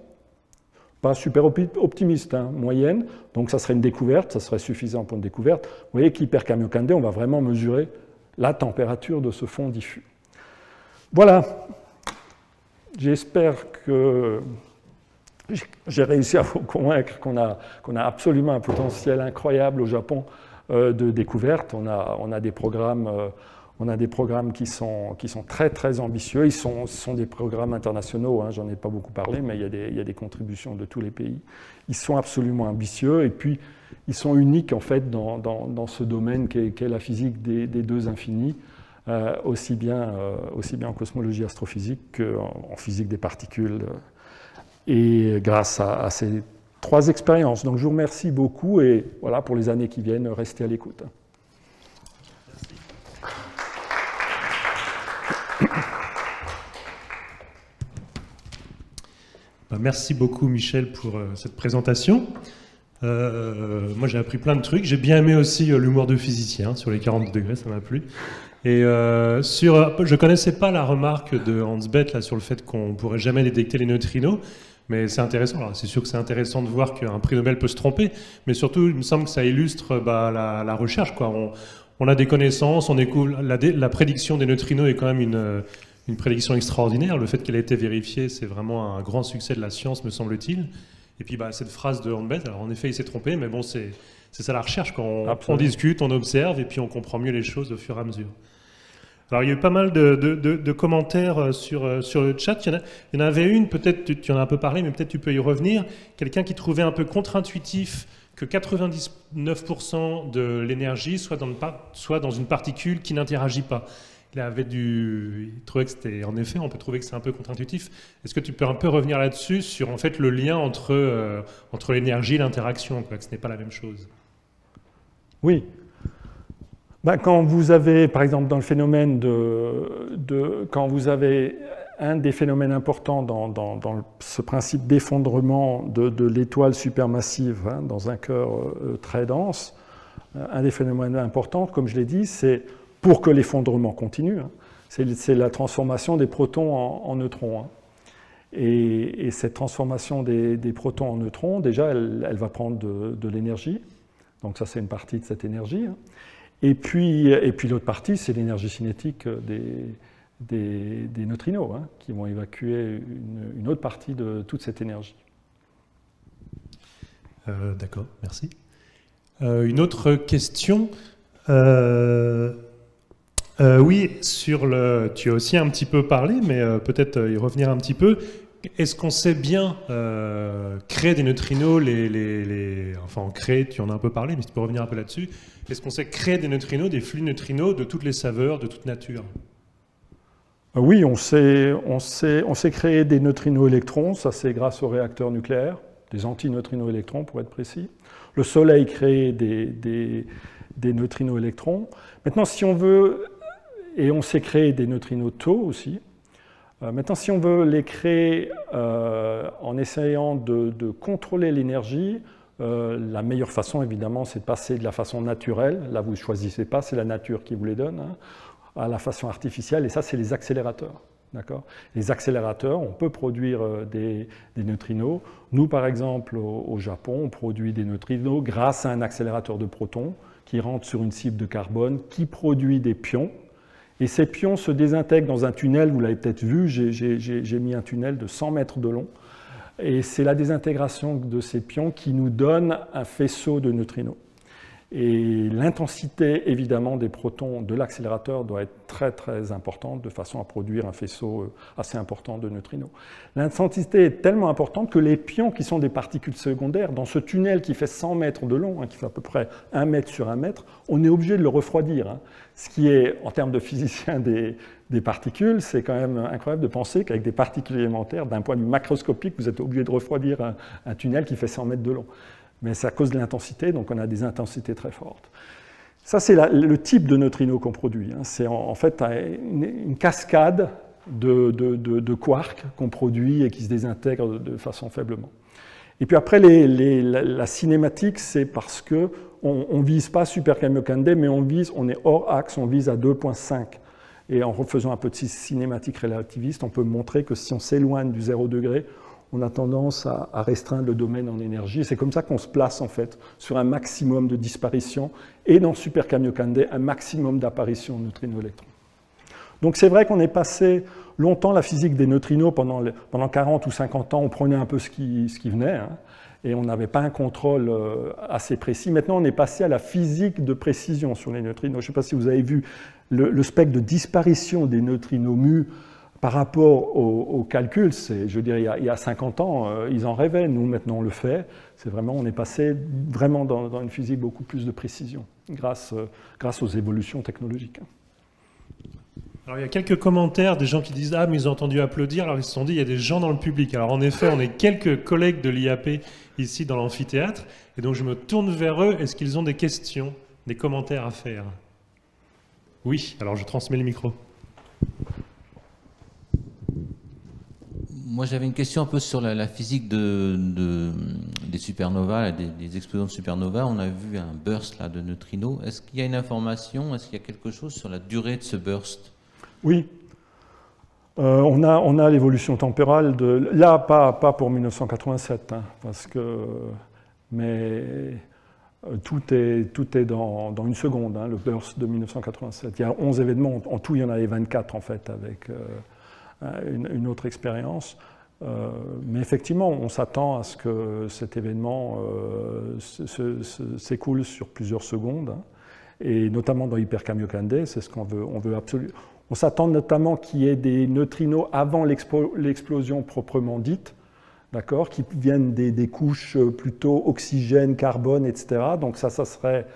Pas super optimiste, hein, moyenne. Donc ça serait une découverte, ça serait suffisant pour une découverte. Vous voyez qu'hyper Kamiokande, on va vraiment mesurer la température de ce fond diffus. Voilà. J'espère que j'ai réussi à vous convaincre qu'on a, a, absolument un potentiel incroyable au Japon euh, de découverte. On a, on a des programmes. Euh, on a des programmes qui sont, très très ambitieux. Ils sont, sont des programmes internationaux, hein, j'en ai pas beaucoup parlé, mais il y, a des, contributions de tous les pays. Ils sont absolument ambitieux et puis ils sont uniques en fait dans, ce domaine qu'est la physique des, deux infinis, euh, aussi, bien, euh, aussi bien en cosmologie astrophysique qu'en en physique des particules. Et grâce à, à ces trois expériences. Donc je vous remercie beaucoup et voilà, pour les années qui viennent, restez à l'écoute. Merci beaucoup Michel pour euh, cette présentation. Euh, moi j'ai appris plein de trucs. J'ai bien aimé aussi euh, l'humour de physicien sur les 40 degrés, ça m'a plu. Et sur, je connaissais pas la remarque de Hans Bethe là sur le fait qu'on pourrait jamais détecter les neutrinos. Mais c'est intéressant. C'est sûr que c'est intéressant de voir qu'un prix Nobel peut se tromper, mais surtout, il me semble que ça illustre bah, la, recherche. On, a des connaissances, on la, la, prédiction des neutrinos est quand même une, une prédiction extraordinaire. Le fait qu'elle ait été vérifiée, c'est vraiment un grand succès de la science, me semble-t-il. Et puis bah, cette phrase de Hornbeth, alors en effet, il s'est trompé, mais bon, c'est ça la recherche. Quand on, discute, on observe, et puis on comprend mieux les choses au fur et à mesure. Alors il y a eu pas mal de, commentaires euh, sur, euh, sur le chat. Il y en, avait une, peut-être tu, en as un peu parlé, mais peut-être tu peux y revenir. Quelqu'un qui trouvait un peu contre-intuitif que 99% de l'énergie soit dans, soit dans une particule qui n'interagit pas il avait du, trouvait que c'était, en effet, on peut trouver que c'est un peu contre-intuitif. Est-ce que tu peux un peu revenir là-dessus sur en fait le lien entre euh, l'énergie et l'interaction, que ce n'est pas la même chose? Oui. Ben, quand vous avez, par exemple, dans le phénomène de, quand vous avez un des phénomènes importants dans, ce principe d'effondrement de, l'étoile supermassive hein, dans un cœur euh, très dense, un des phénomènes importants, comme je l'ai dit, c'est pour que l'effondrement continue, hein. c'est la transformation des protons en, neutrons. Hein. Et, cette transformation des, protons en neutrons, déjà, elle, va prendre de, l'énergie. Donc ça, c'est une partie de cette énergie. Hein. Et puis, et puis l'autre partie, c'est l'énergie cinétique des, des, neutrinos, qui vont évacuer une, autre partie de toute cette énergie. Euh, d'accord, merci. Euh, une autre question. Euh, Euh, oui, sur le, tu as aussi un petit peu parlé, mais euh, peut-être y revenir un petit peu. Est-ce qu'on sait bien créer des neutrinos les, Enfin, créer, tu en as un peu parlé, mais tu peux revenir un peu là-dessus. Est-ce qu'on sait créer des neutrinos, des flux neutrinos de toutes les saveurs, de toute nature? Oui, on sait, on, sait, on sait créer des neutrinos électrons, ça c'est grâce aux réacteurs nucléaires, des antineutrinos électrons pour être précis. Le Soleil crée des, des, neutrinos électrons. Maintenant, si on veut, et on sait créer des neutrinos taux aussi, euh, maintenant, si on veut les créer euh, en essayant de, contrôler l'énergie, euh, la meilleure façon, évidemment, c'est de passer de la façon naturelle, là vous ne choisissez pas, c'est la nature qui vous les donne, hein, à la façon artificielle, et ça, c'est les accélérateurs. Les accélérateurs, on peut produire des, neutrinos. Nous, par exemple, au, Japon, on produit des neutrinos grâce à un accélérateur de protons qui rentre sur une cible de carbone, qui produit des pions. Et ces pions se désintègrent dans un tunnel, vous l'avez peut-être vu, j'ai mis un tunnel de 100 mètres de long. Et c'est la désintégration de ces pions qui nous donne un faisceau de neutrinos. Et l'intensité, évidemment, des protons de l'accélérateur doit être très, très importante de façon à produire un faisceau euh, assez important de neutrinos. L'intensité est tellement importante que les pions, qui sont des particules secondaires, dans ce tunnel qui fait 100 mètres de long, hein, qui fait à peu près 1 mètre sur 1 mètre, on est obligé de le refroidir. Hein. Ce qui est, en termes de physicien des, particules, c'est quand même incroyable de penser qu'avec des particules élémentaires, d'un point de vue macroscopique, vous êtes obligé de refroidir un, un tunnel qui fait 100 mètres de long mais c'est à cause de l'intensité, donc on a des intensités très fortes. Ça, c'est le type de neutrinos qu'on produit. Hein. C'est en, fait une, cascade de, quarks qu'on produit et qui se désintègrent de, façon faiblement. Et puis après, la, cinématique, c'est parce que on ne vise pas Super Kamiokande, mais on vise, on est hors axe, on vise à 2.5. Et en refaisant un petit cinématique relativiste, on peut montrer que si on s'éloigne du 0 degré, on a tendance à, restreindre le domaine en énergie. C'est comme ça qu'on se place en fait sur un maximum de disparition et dans Super Kamiokande, un maximum d'apparition de neutrinos-électrons. Donc c'est vrai qu'on est passé longtemps la physique des neutrinos pendant, pendant 40 ou 50 ans, on prenait un peu ce qui, ce qui venait. Hein, et on n'avait pas un contrôle euh, assez précis. Maintenant, on est passé à la physique de précision sur les neutrinos. Je ne sais pas si vous avez vu le, spectre de disparition des neutrinos mu par rapport au, calcul, c'est, je dire, il y, a, 50 ans, euh, ils en rêvaient. Nous, maintenant, on le fait. C'est vraiment, on est passé vraiment dans, une physique beaucoup plus de précision, grâce, euh, grâce aux évolutions technologiques. Alors, il y a quelques commentaires des gens qui disent Ah, mais ils ont entendu applaudir. Alors, ils se sont dit Il y a des gens dans le public. Alors, en effet, on est quelques collègues de l'IAP ici dans l'amphithéâtre. Et donc, je me tourne vers eux. Est-ce qu'ils ont des questions, des commentaires à faire? Oui, alors je transmets le micro. Moi, j'avais une question un peu sur la, physique de, des supernovas, des, explosions de supernovas. On a vu un burst là, de neutrinos. Est-ce qu'il y a une information, est-ce qu'il y a quelque chose sur la durée de ce burst? Oui. Euh, on a, on a l'évolution temporale de. Là, pas, pour 1987, hein, parce que. Mais euh, tout est, tout est dans, dans une seconde, hein, le burst de 1987. Il y a 11 événements, en tout il y en avait 24 en fait, avec. Euh, euh, une, autre expérience. Euh, mais effectivement, on s'attend à ce que cet événement euh, s'écoule sur plusieurs secondes, hein. et notamment dans Hyperkamiokande, c'est ce qu'on veut, on veut absolument. On s'attend notamment qu'il y ait des neutrinos avant l'explosion proprement dite, d'accord, qui viennent des, couches plutôt oxygène, carbone, etc. Donc ça, ça serait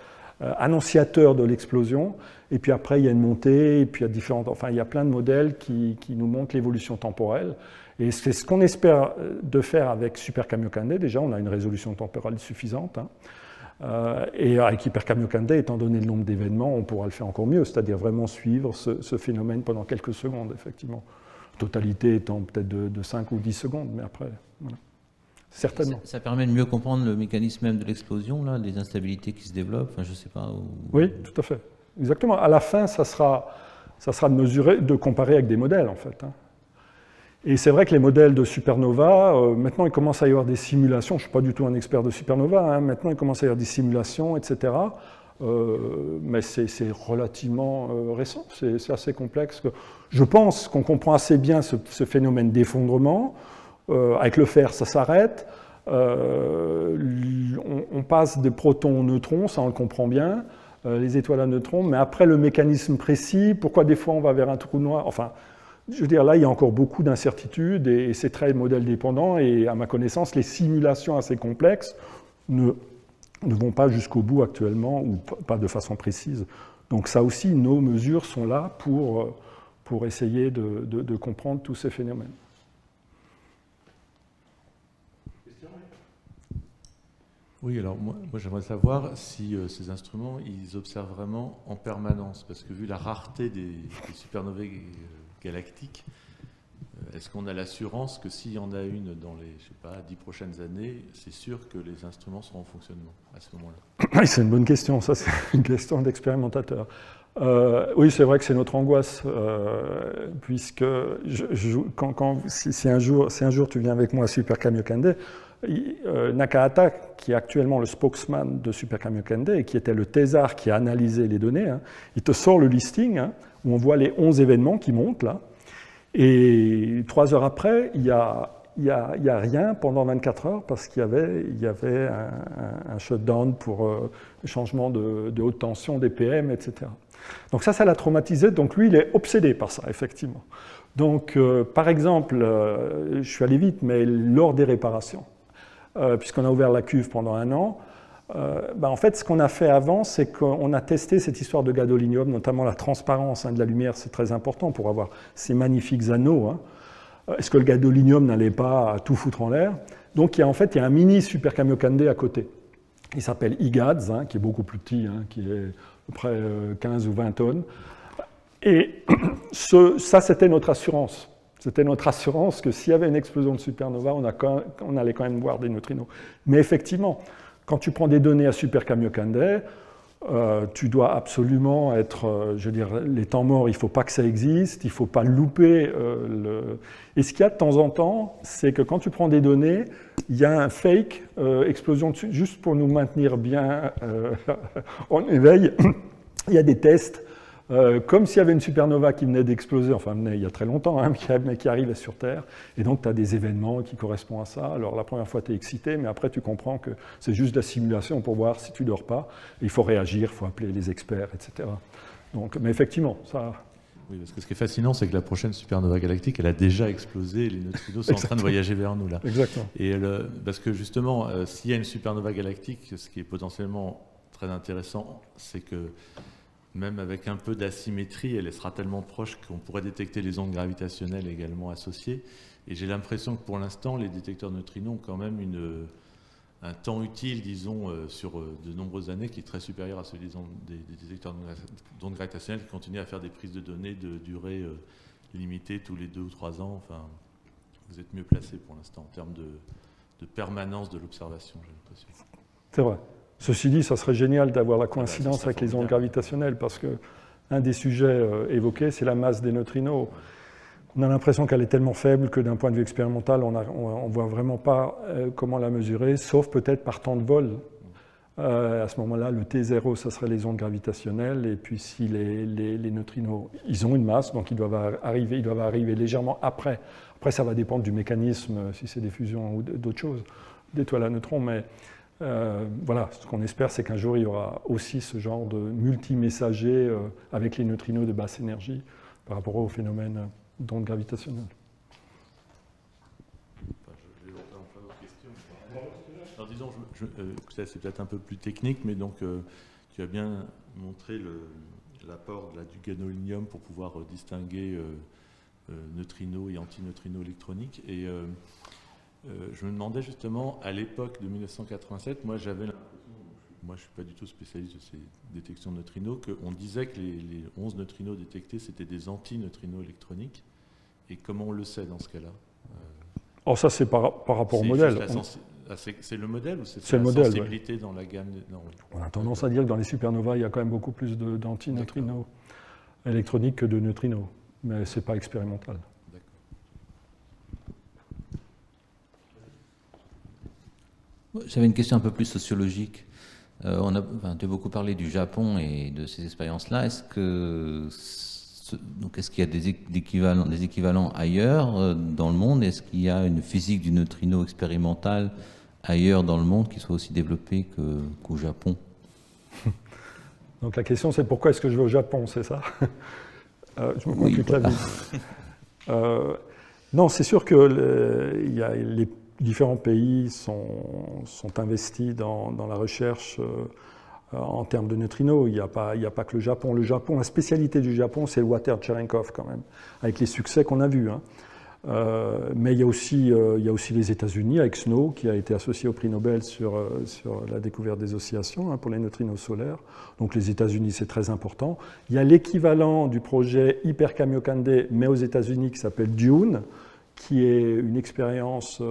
annonciateur de l'explosion. Et puis après, il y a une montée, et puis il y a différentes. Enfin, il y a plein de modèles qui, nous montrent l'évolution temporelle. Et c'est ce qu'on espère euh, de faire avec Super Kamiokande. Déjà, on a une résolution temporelle suffisante. Hein. Euh, et avec Hyper Kamiokande, étant donné le nombre d'événements, on pourra le faire encore mieux, c'est-à-dire vraiment suivre ce, phénomène pendant quelques secondes, effectivement. Totalité étant peut-être de, de, 5 ou 10 secondes, mais après. Voilà. Certainement. Ça, permet de mieux comprendre le mécanisme même de l'explosion, là, les instabilités qui se développent. Enfin, je sais pas. Oui, tout à fait. Exactement. À la fin, ça sera, de mesurer, de comparer avec des modèles, en fait. Hein. Et c'est vrai que les modèles de supernova, euh, maintenant il commence à y avoir des simulations. Je ne suis pas du tout un expert de supernova. Hein. Maintenant il commence à y avoir des simulations, etc. Euh, mais c'est relativement euh, récent. C'est assez complexe. Je pense qu'on comprend assez bien ce, phénomène d'effondrement. Avec le fer, ça s'arrête. On, passe des protons aux neutrons, ça on le comprend bien. Les étoiles à neutrons, mais après le mécanisme précis, pourquoi des fois on va vers un trou noir, enfin, je veux dire, là, il y a encore beaucoup d'incertitudes et c'est très modèle dépendant et à ma connaissance, les simulations assez complexes ne, ne vont pas jusqu'au bout actuellement ou pas de façon précise. Donc ça aussi, nos mesures sont là pour, pour essayer de, de comprendre tous ces phénomènes. Oui, alors moi, j'aimerais savoir si euh, ces instruments, ils observent vraiment en permanence, parce que vu la rareté des, supernovae euh, galactiques, euh, est-ce qu'on a l'assurance que s'il y en a une dans les, je sais pas, dix prochaines années, c'est sûr que les instruments seront en fonctionnement à ce moment-là? (coughs) C'est une bonne question, ça c'est une question d'expérimentateur. oui, c'est vrai que c'est notre angoisse, puisque je, quand, si, un jour, si un jour tu viens avec moi à Super Kamiokande, Nakahata, qui est actuellement le spokesman de Super Kamiokande et qui était le thésard qui a analysé les données, hein, il te sort le listing hein, où on voit les 11 événements qui montent là. Et trois heures après, il n'y a, rien pendant 24 heures parce qu'il y avait, un, shutdown pour euh, changement de, haute tension, des etc. Donc ça, ça l'a traumatisé. Donc lui, il est obsédé par ça, effectivement. Donc, euh, par exemple, je suis allé vite, mais lors des réparations, euh, puisqu'on a ouvert la cuve pendant un an. Euh, bah, en fait, ce qu'on a fait avant, c'est qu'on a testé cette histoire de gadolinium, notamment la transparence hein, de la lumière, c'est très important pour avoir ces magnifiques anneaux. Hein. Euh, est-ce que le gadolinium n'allait pas tout foutre en l'air? Donc, il y a, en fait, il y a un mini Super Kamiokande à côté. Il s'appelle IGADS, hein, qui est beaucoup plus petit, qui est à peu près 15 ou 20 tonnes. Et (clears throat) ça, c'était notre assurance. C'était notre assurance que s'il y avait une explosion de supernova, on, allait quand même voir des neutrinos. Mais effectivement, quand tu prends des données à Super Kamiokande, euh, tu dois absolument être, euh, je veux dire, les temps morts, il ne faut pas que ça existe, il ne faut pas louper. Euh. Et ce qu'il y a de temps en temps, c'est que quand tu prends des données, il y a un fake explosion dessus, juste pour nous maintenir bien (laughs) en éveil. (coughs) il y a des tests euh, comme s'il y avait une supernova qui venait d'exploser, enfin venait il y a très longtemps, hein, (laughs) mais qui arrivait sur Terre, et donc tu as des événements qui correspondent à ça. Alors la première fois tu es excité, mais après tu comprends que c'est juste la simulation pour voir si tu dors pas, il faut réagir, il faut appeler les experts, etc. Donc, mais effectivement, ça... Oui, parce que ce qui est fascinant, c'est que la prochaine supernova galactique, elle a déjà explosé, les neutrinos sont en train de voyager vers nous là. Exactement. Et parce que justement, euh, s'il y a une supernova galactique, ce qui est potentiellement très intéressant, c'est que même avec un peu d'asymétrie, elle sera tellement proche qu'on pourrait détecter les ondes gravitationnelles également associées. Et j'ai l'impression que pour l'instant, les détecteurs de neutrinos ont quand même une, un temps utile, disons, euh, sur euh, de nombreuses années qui est très supérieur à celui des, détecteurs d'ondes gravitationnelles qui continuent à faire des prises de données de durée euh, limitée tous les deux ou trois ans. Enfin, vous êtes mieux placé pour l'instant en termes de, de permanence de l'observation, j'ai l'impression. C'est vrai. Ceci dit, ça serait génial d'avoir la coïncidence avec les ondes gravitationnelles, parce que un des sujets euh, évoqués, c'est la masse des neutrinos. On a l'impression qu'elle est tellement faible que d'un point de vue expérimental, on ne voit vraiment pas euh, comment la mesurer, sauf peut-être par temps de vol. Euh, à ce moment-là, le T0, ça serait les ondes gravitationnelles, et puis si les, les, neutrinos, ils ont une masse, donc ils doivent arriver, ils doivent arriver légèrement après. Après, ça va dépendre du mécanisme, si c'est des fusions ou d'autres choses, d'étoiles à neutrons, mais euh, voilà, ce qu'on espère, c'est qu'un jour, il y aura aussi ce genre de multi-messager euh, avec les neutrinos de basse énergie par rapport au phénomène d'onde gravitationnelle. Alors disons, euh, c'est peut-être un peu plus technique, mais donc tu as bien montré l'apport du gadolinium pour pouvoir distinguer neutrinos et antineutrinos électroniques. Et euh, je me demandais justement, à l'époque de 1987, moi j'avais l'impression, moi je ne suis pas du tout spécialiste de ces détections de neutrinos, qu'on disait que les, 11 neutrinos détectés c'était des anti-neutrinos électroniques. Et comment on le sait dans ce cas-là? Euh, Oh, ça c'est par, rapport au modèle. Ah, c'est le modèle ou c'est la modèle, sensibilité dans la gamme On a tendance à dire que dans les supernovas, il y a quand même beaucoup plus d'anti-neutrinos électroniques que de neutrinos, mais ce n'est pas expérimental. J'avais une question un peu plus sociologique. Euh, on a, tu as beaucoup parlé du Japon et de ces expériences-là. Est-ce que donc est-ce qu'il y a des équivalents, des équivalents ailleurs euh, dans le monde? Est-ce qu'il y a une physique du neutrino expérimentale ailleurs dans le monde qui soit aussi développée qu'au Japon? (laughs) Donc la question c'est pourquoi est-ce que je vais au Japon, c'est ça? Je me complique la vie. non, c'est sûr que les différents pays sont, investis dans, la recherche en termes de neutrinos. Il n'y a, pas, que le Japon. Le Japon, la spécialité du Japon, c'est le water Cherenkov quand même, avec les succès qu'on a vus. Hein. Euh, mais il y a aussi, euh, il y a aussi les États-Unis avec SNOW, qui a été associé au prix Nobel sur, euh, sur la découverte des oscillations hein, pour les neutrinos solaires. Donc les États-Unis, c'est très important. Il y a l'équivalent du projet Hyper Kamiokande, mais aux États-Unis, qui s'appelle Dune, qui est une expérience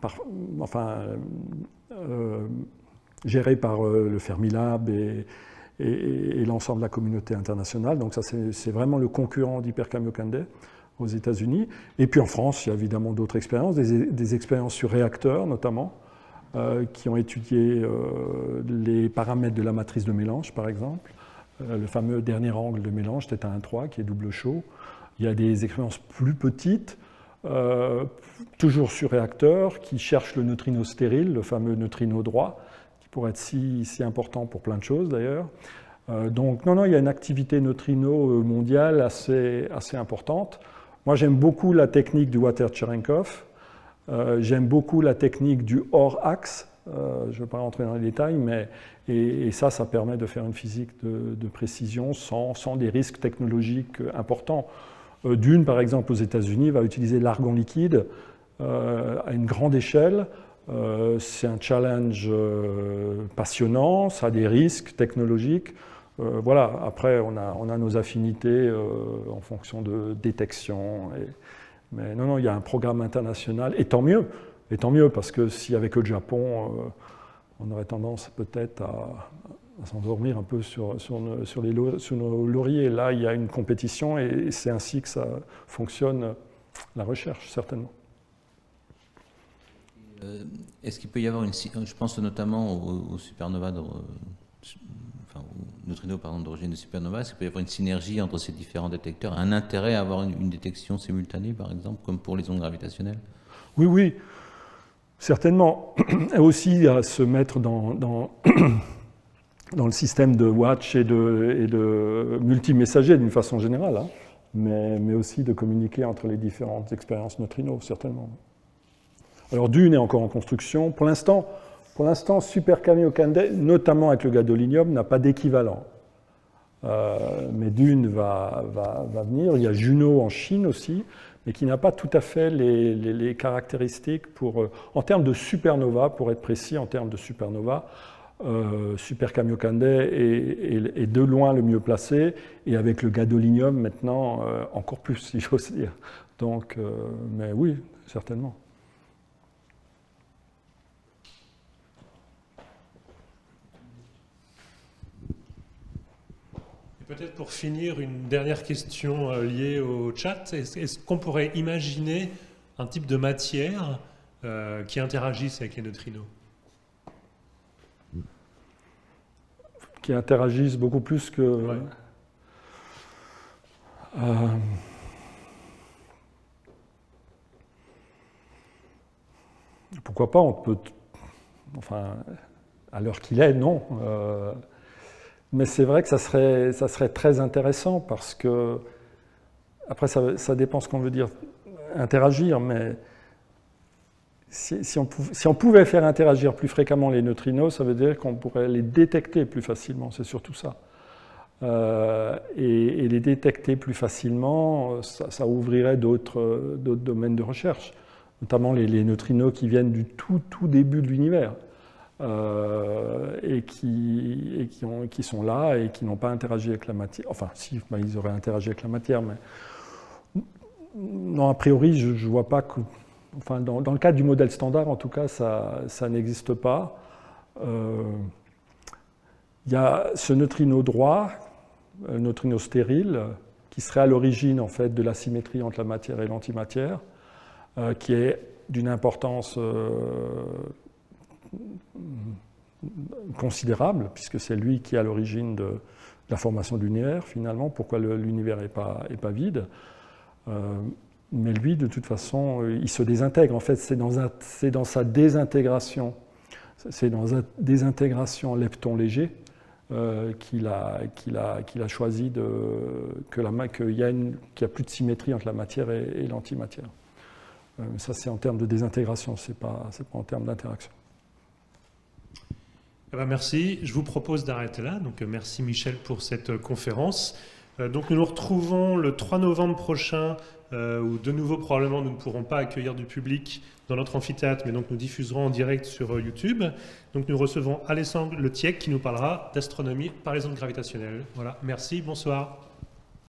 par, enfin, gérée par le Fermilab et, et, l'ensemble de la communauté internationale. Donc ça, c'est vraiment le concurrent d'Hyperkamiokande aux États-Unis. Et puis en France, il y a évidemment d'autres expériences, des, expériences sur réacteurs notamment, euh, qui ont étudié euh, les paramètres de la matrice de mélange, par exemple. Euh, le fameux dernier angle de mélange, θ 1,3, qui est double chaud. Il y a des expériences plus petites, toujours sur réacteurs, qui cherchent le neutrino stérile, le fameux neutrino droit, pour être si, important pour plein de choses d'ailleurs. Euh, donc non, non, il y a une activité neutrino euh, mondiale assez, importante. Moi, j'aime beaucoup la technique du Water-Cherenkov. Euh, j'aime beaucoup la technique du hors-axe. je ne vais pas rentrer dans les détails, mais et, ça, ça permet de faire une physique de, précision sans, des risques technologiques importants. D'une, par exemple, aux États-Unis, va utiliser l'argon liquide à une grande échelle euh, c'est un challenge euh, passionnant, ça a des risques technologiques. Euh, voilà, après, on a, on a nos affinités en fonction de détection. mais non, non, il y a un programme international, et tant mieux, et tant mieux, parce que s'il n'y avait que le Japon, on aurait tendance peut-être à, s'endormir un peu sur, sur, sur, les, sur nos lauriers. Là, il y a une compétition, et c'est ainsi que ça fonctionne, la recherche, certainement. Euh, est-ce qu'il peut y avoir une. Je pense notamment aux, supernovas, enfin, aux neutrinos d'origine de supernova. Est-ce qu'il peut y avoir une synergie entre ces différents détecteurs? Un intérêt à avoir une, détection simultanée, par exemple, comme pour les ondes gravitationnelles? Oui, oui. Certainement. (clears throat) Et aussi à se mettre dans, dans, (clears throat) dans, le système de watch et de, multimessager d'une façon générale, hein. mais, aussi de communiquer entre les différentes expériences neutrinos, certainement. Alors Dune est encore en construction. Pour l'instant, pour l'instant, Super notamment avec le gadolinium, n'a pas d'équivalent. Euh, mais Dune va, venir. Il y a Juno en Chine aussi, mais qui n'a pas tout à fait les, caractéristiques pour, euh, en termes de supernova, pour être précis, en termes de supernova. Euh, Super Kamiokande est, de loin le mieux placé, et avec le gadolinium maintenant, encore plus, (laughs) si j'ose dire. Donc, mais oui, certainement. Peut-être pour finir, une dernière question euh, liée au chat. Est-ce qu'on pourrait imaginer un type de matière euh, qui interagisse avec les neutrinos? Qui interagissent beaucoup plus que... Euh, pourquoi pas On peut... Enfin, à l'heure qu'il est, non. Mais c'est vrai que ça serait, ça serait très intéressant parce que, après, ça, dépend ce qu'on veut dire interagir, mais si, on pouvait, faire interagir plus fréquemment les neutrinos, ça veut dire qu'on pourrait les détecter plus facilement, c'est surtout ça. Euh, et, les détecter plus facilement, ça, ouvrirait d'autres domaines de recherche, notamment les, neutrinos qui viennent du tout, tout début de l'univers. Euh, et, qui, sont là et qui n'ont pas interagi avec la matière. Enfin, si, bah, ils auraient interagi avec la matière, mais non, a priori, je ne vois pas que. Dans, le cadre du modèle standard, en tout cas, ça, n'existe pas. Euh, il y a ce neutrino droit, le neutrino stérile, qui serait à l'origine en fait de la symétrie entre la matière et l'antimatière, euh, qui est d'une importance considérable, puisque c'est lui qui est à l'origine de la formation de l'univers, finalement, pourquoi l'univers n'est est pas vide? Mais lui, de toute façon, euh, il se désintègre. En fait, c'est dans, sa désintégration, c'est dans des intégrations lepton léger euh, qu'il a, choisi que qu'il y, a plus de symétrie entre la matière et, l'antimatière. Euh, ça, c'est en termes de désintégration, ce n'est pas, pas en termes d'interaction. Eh ben merci. Je vous propose d'arrêter là. Donc, merci Michel pour cette conférence. Euh, donc nous nous retrouvons le 3 novembre prochain, euh, où de nouveau probablement nous ne pourrons pas accueillir du public dans notre amphithéâtre, mais donc nous diffuserons en direct sur euh, YouTube. Donc nous recevons Alessandre Le Tiec qui nous parlera d'astronomie par les ondes gravitationnelles. Voilà, merci, bonsoir.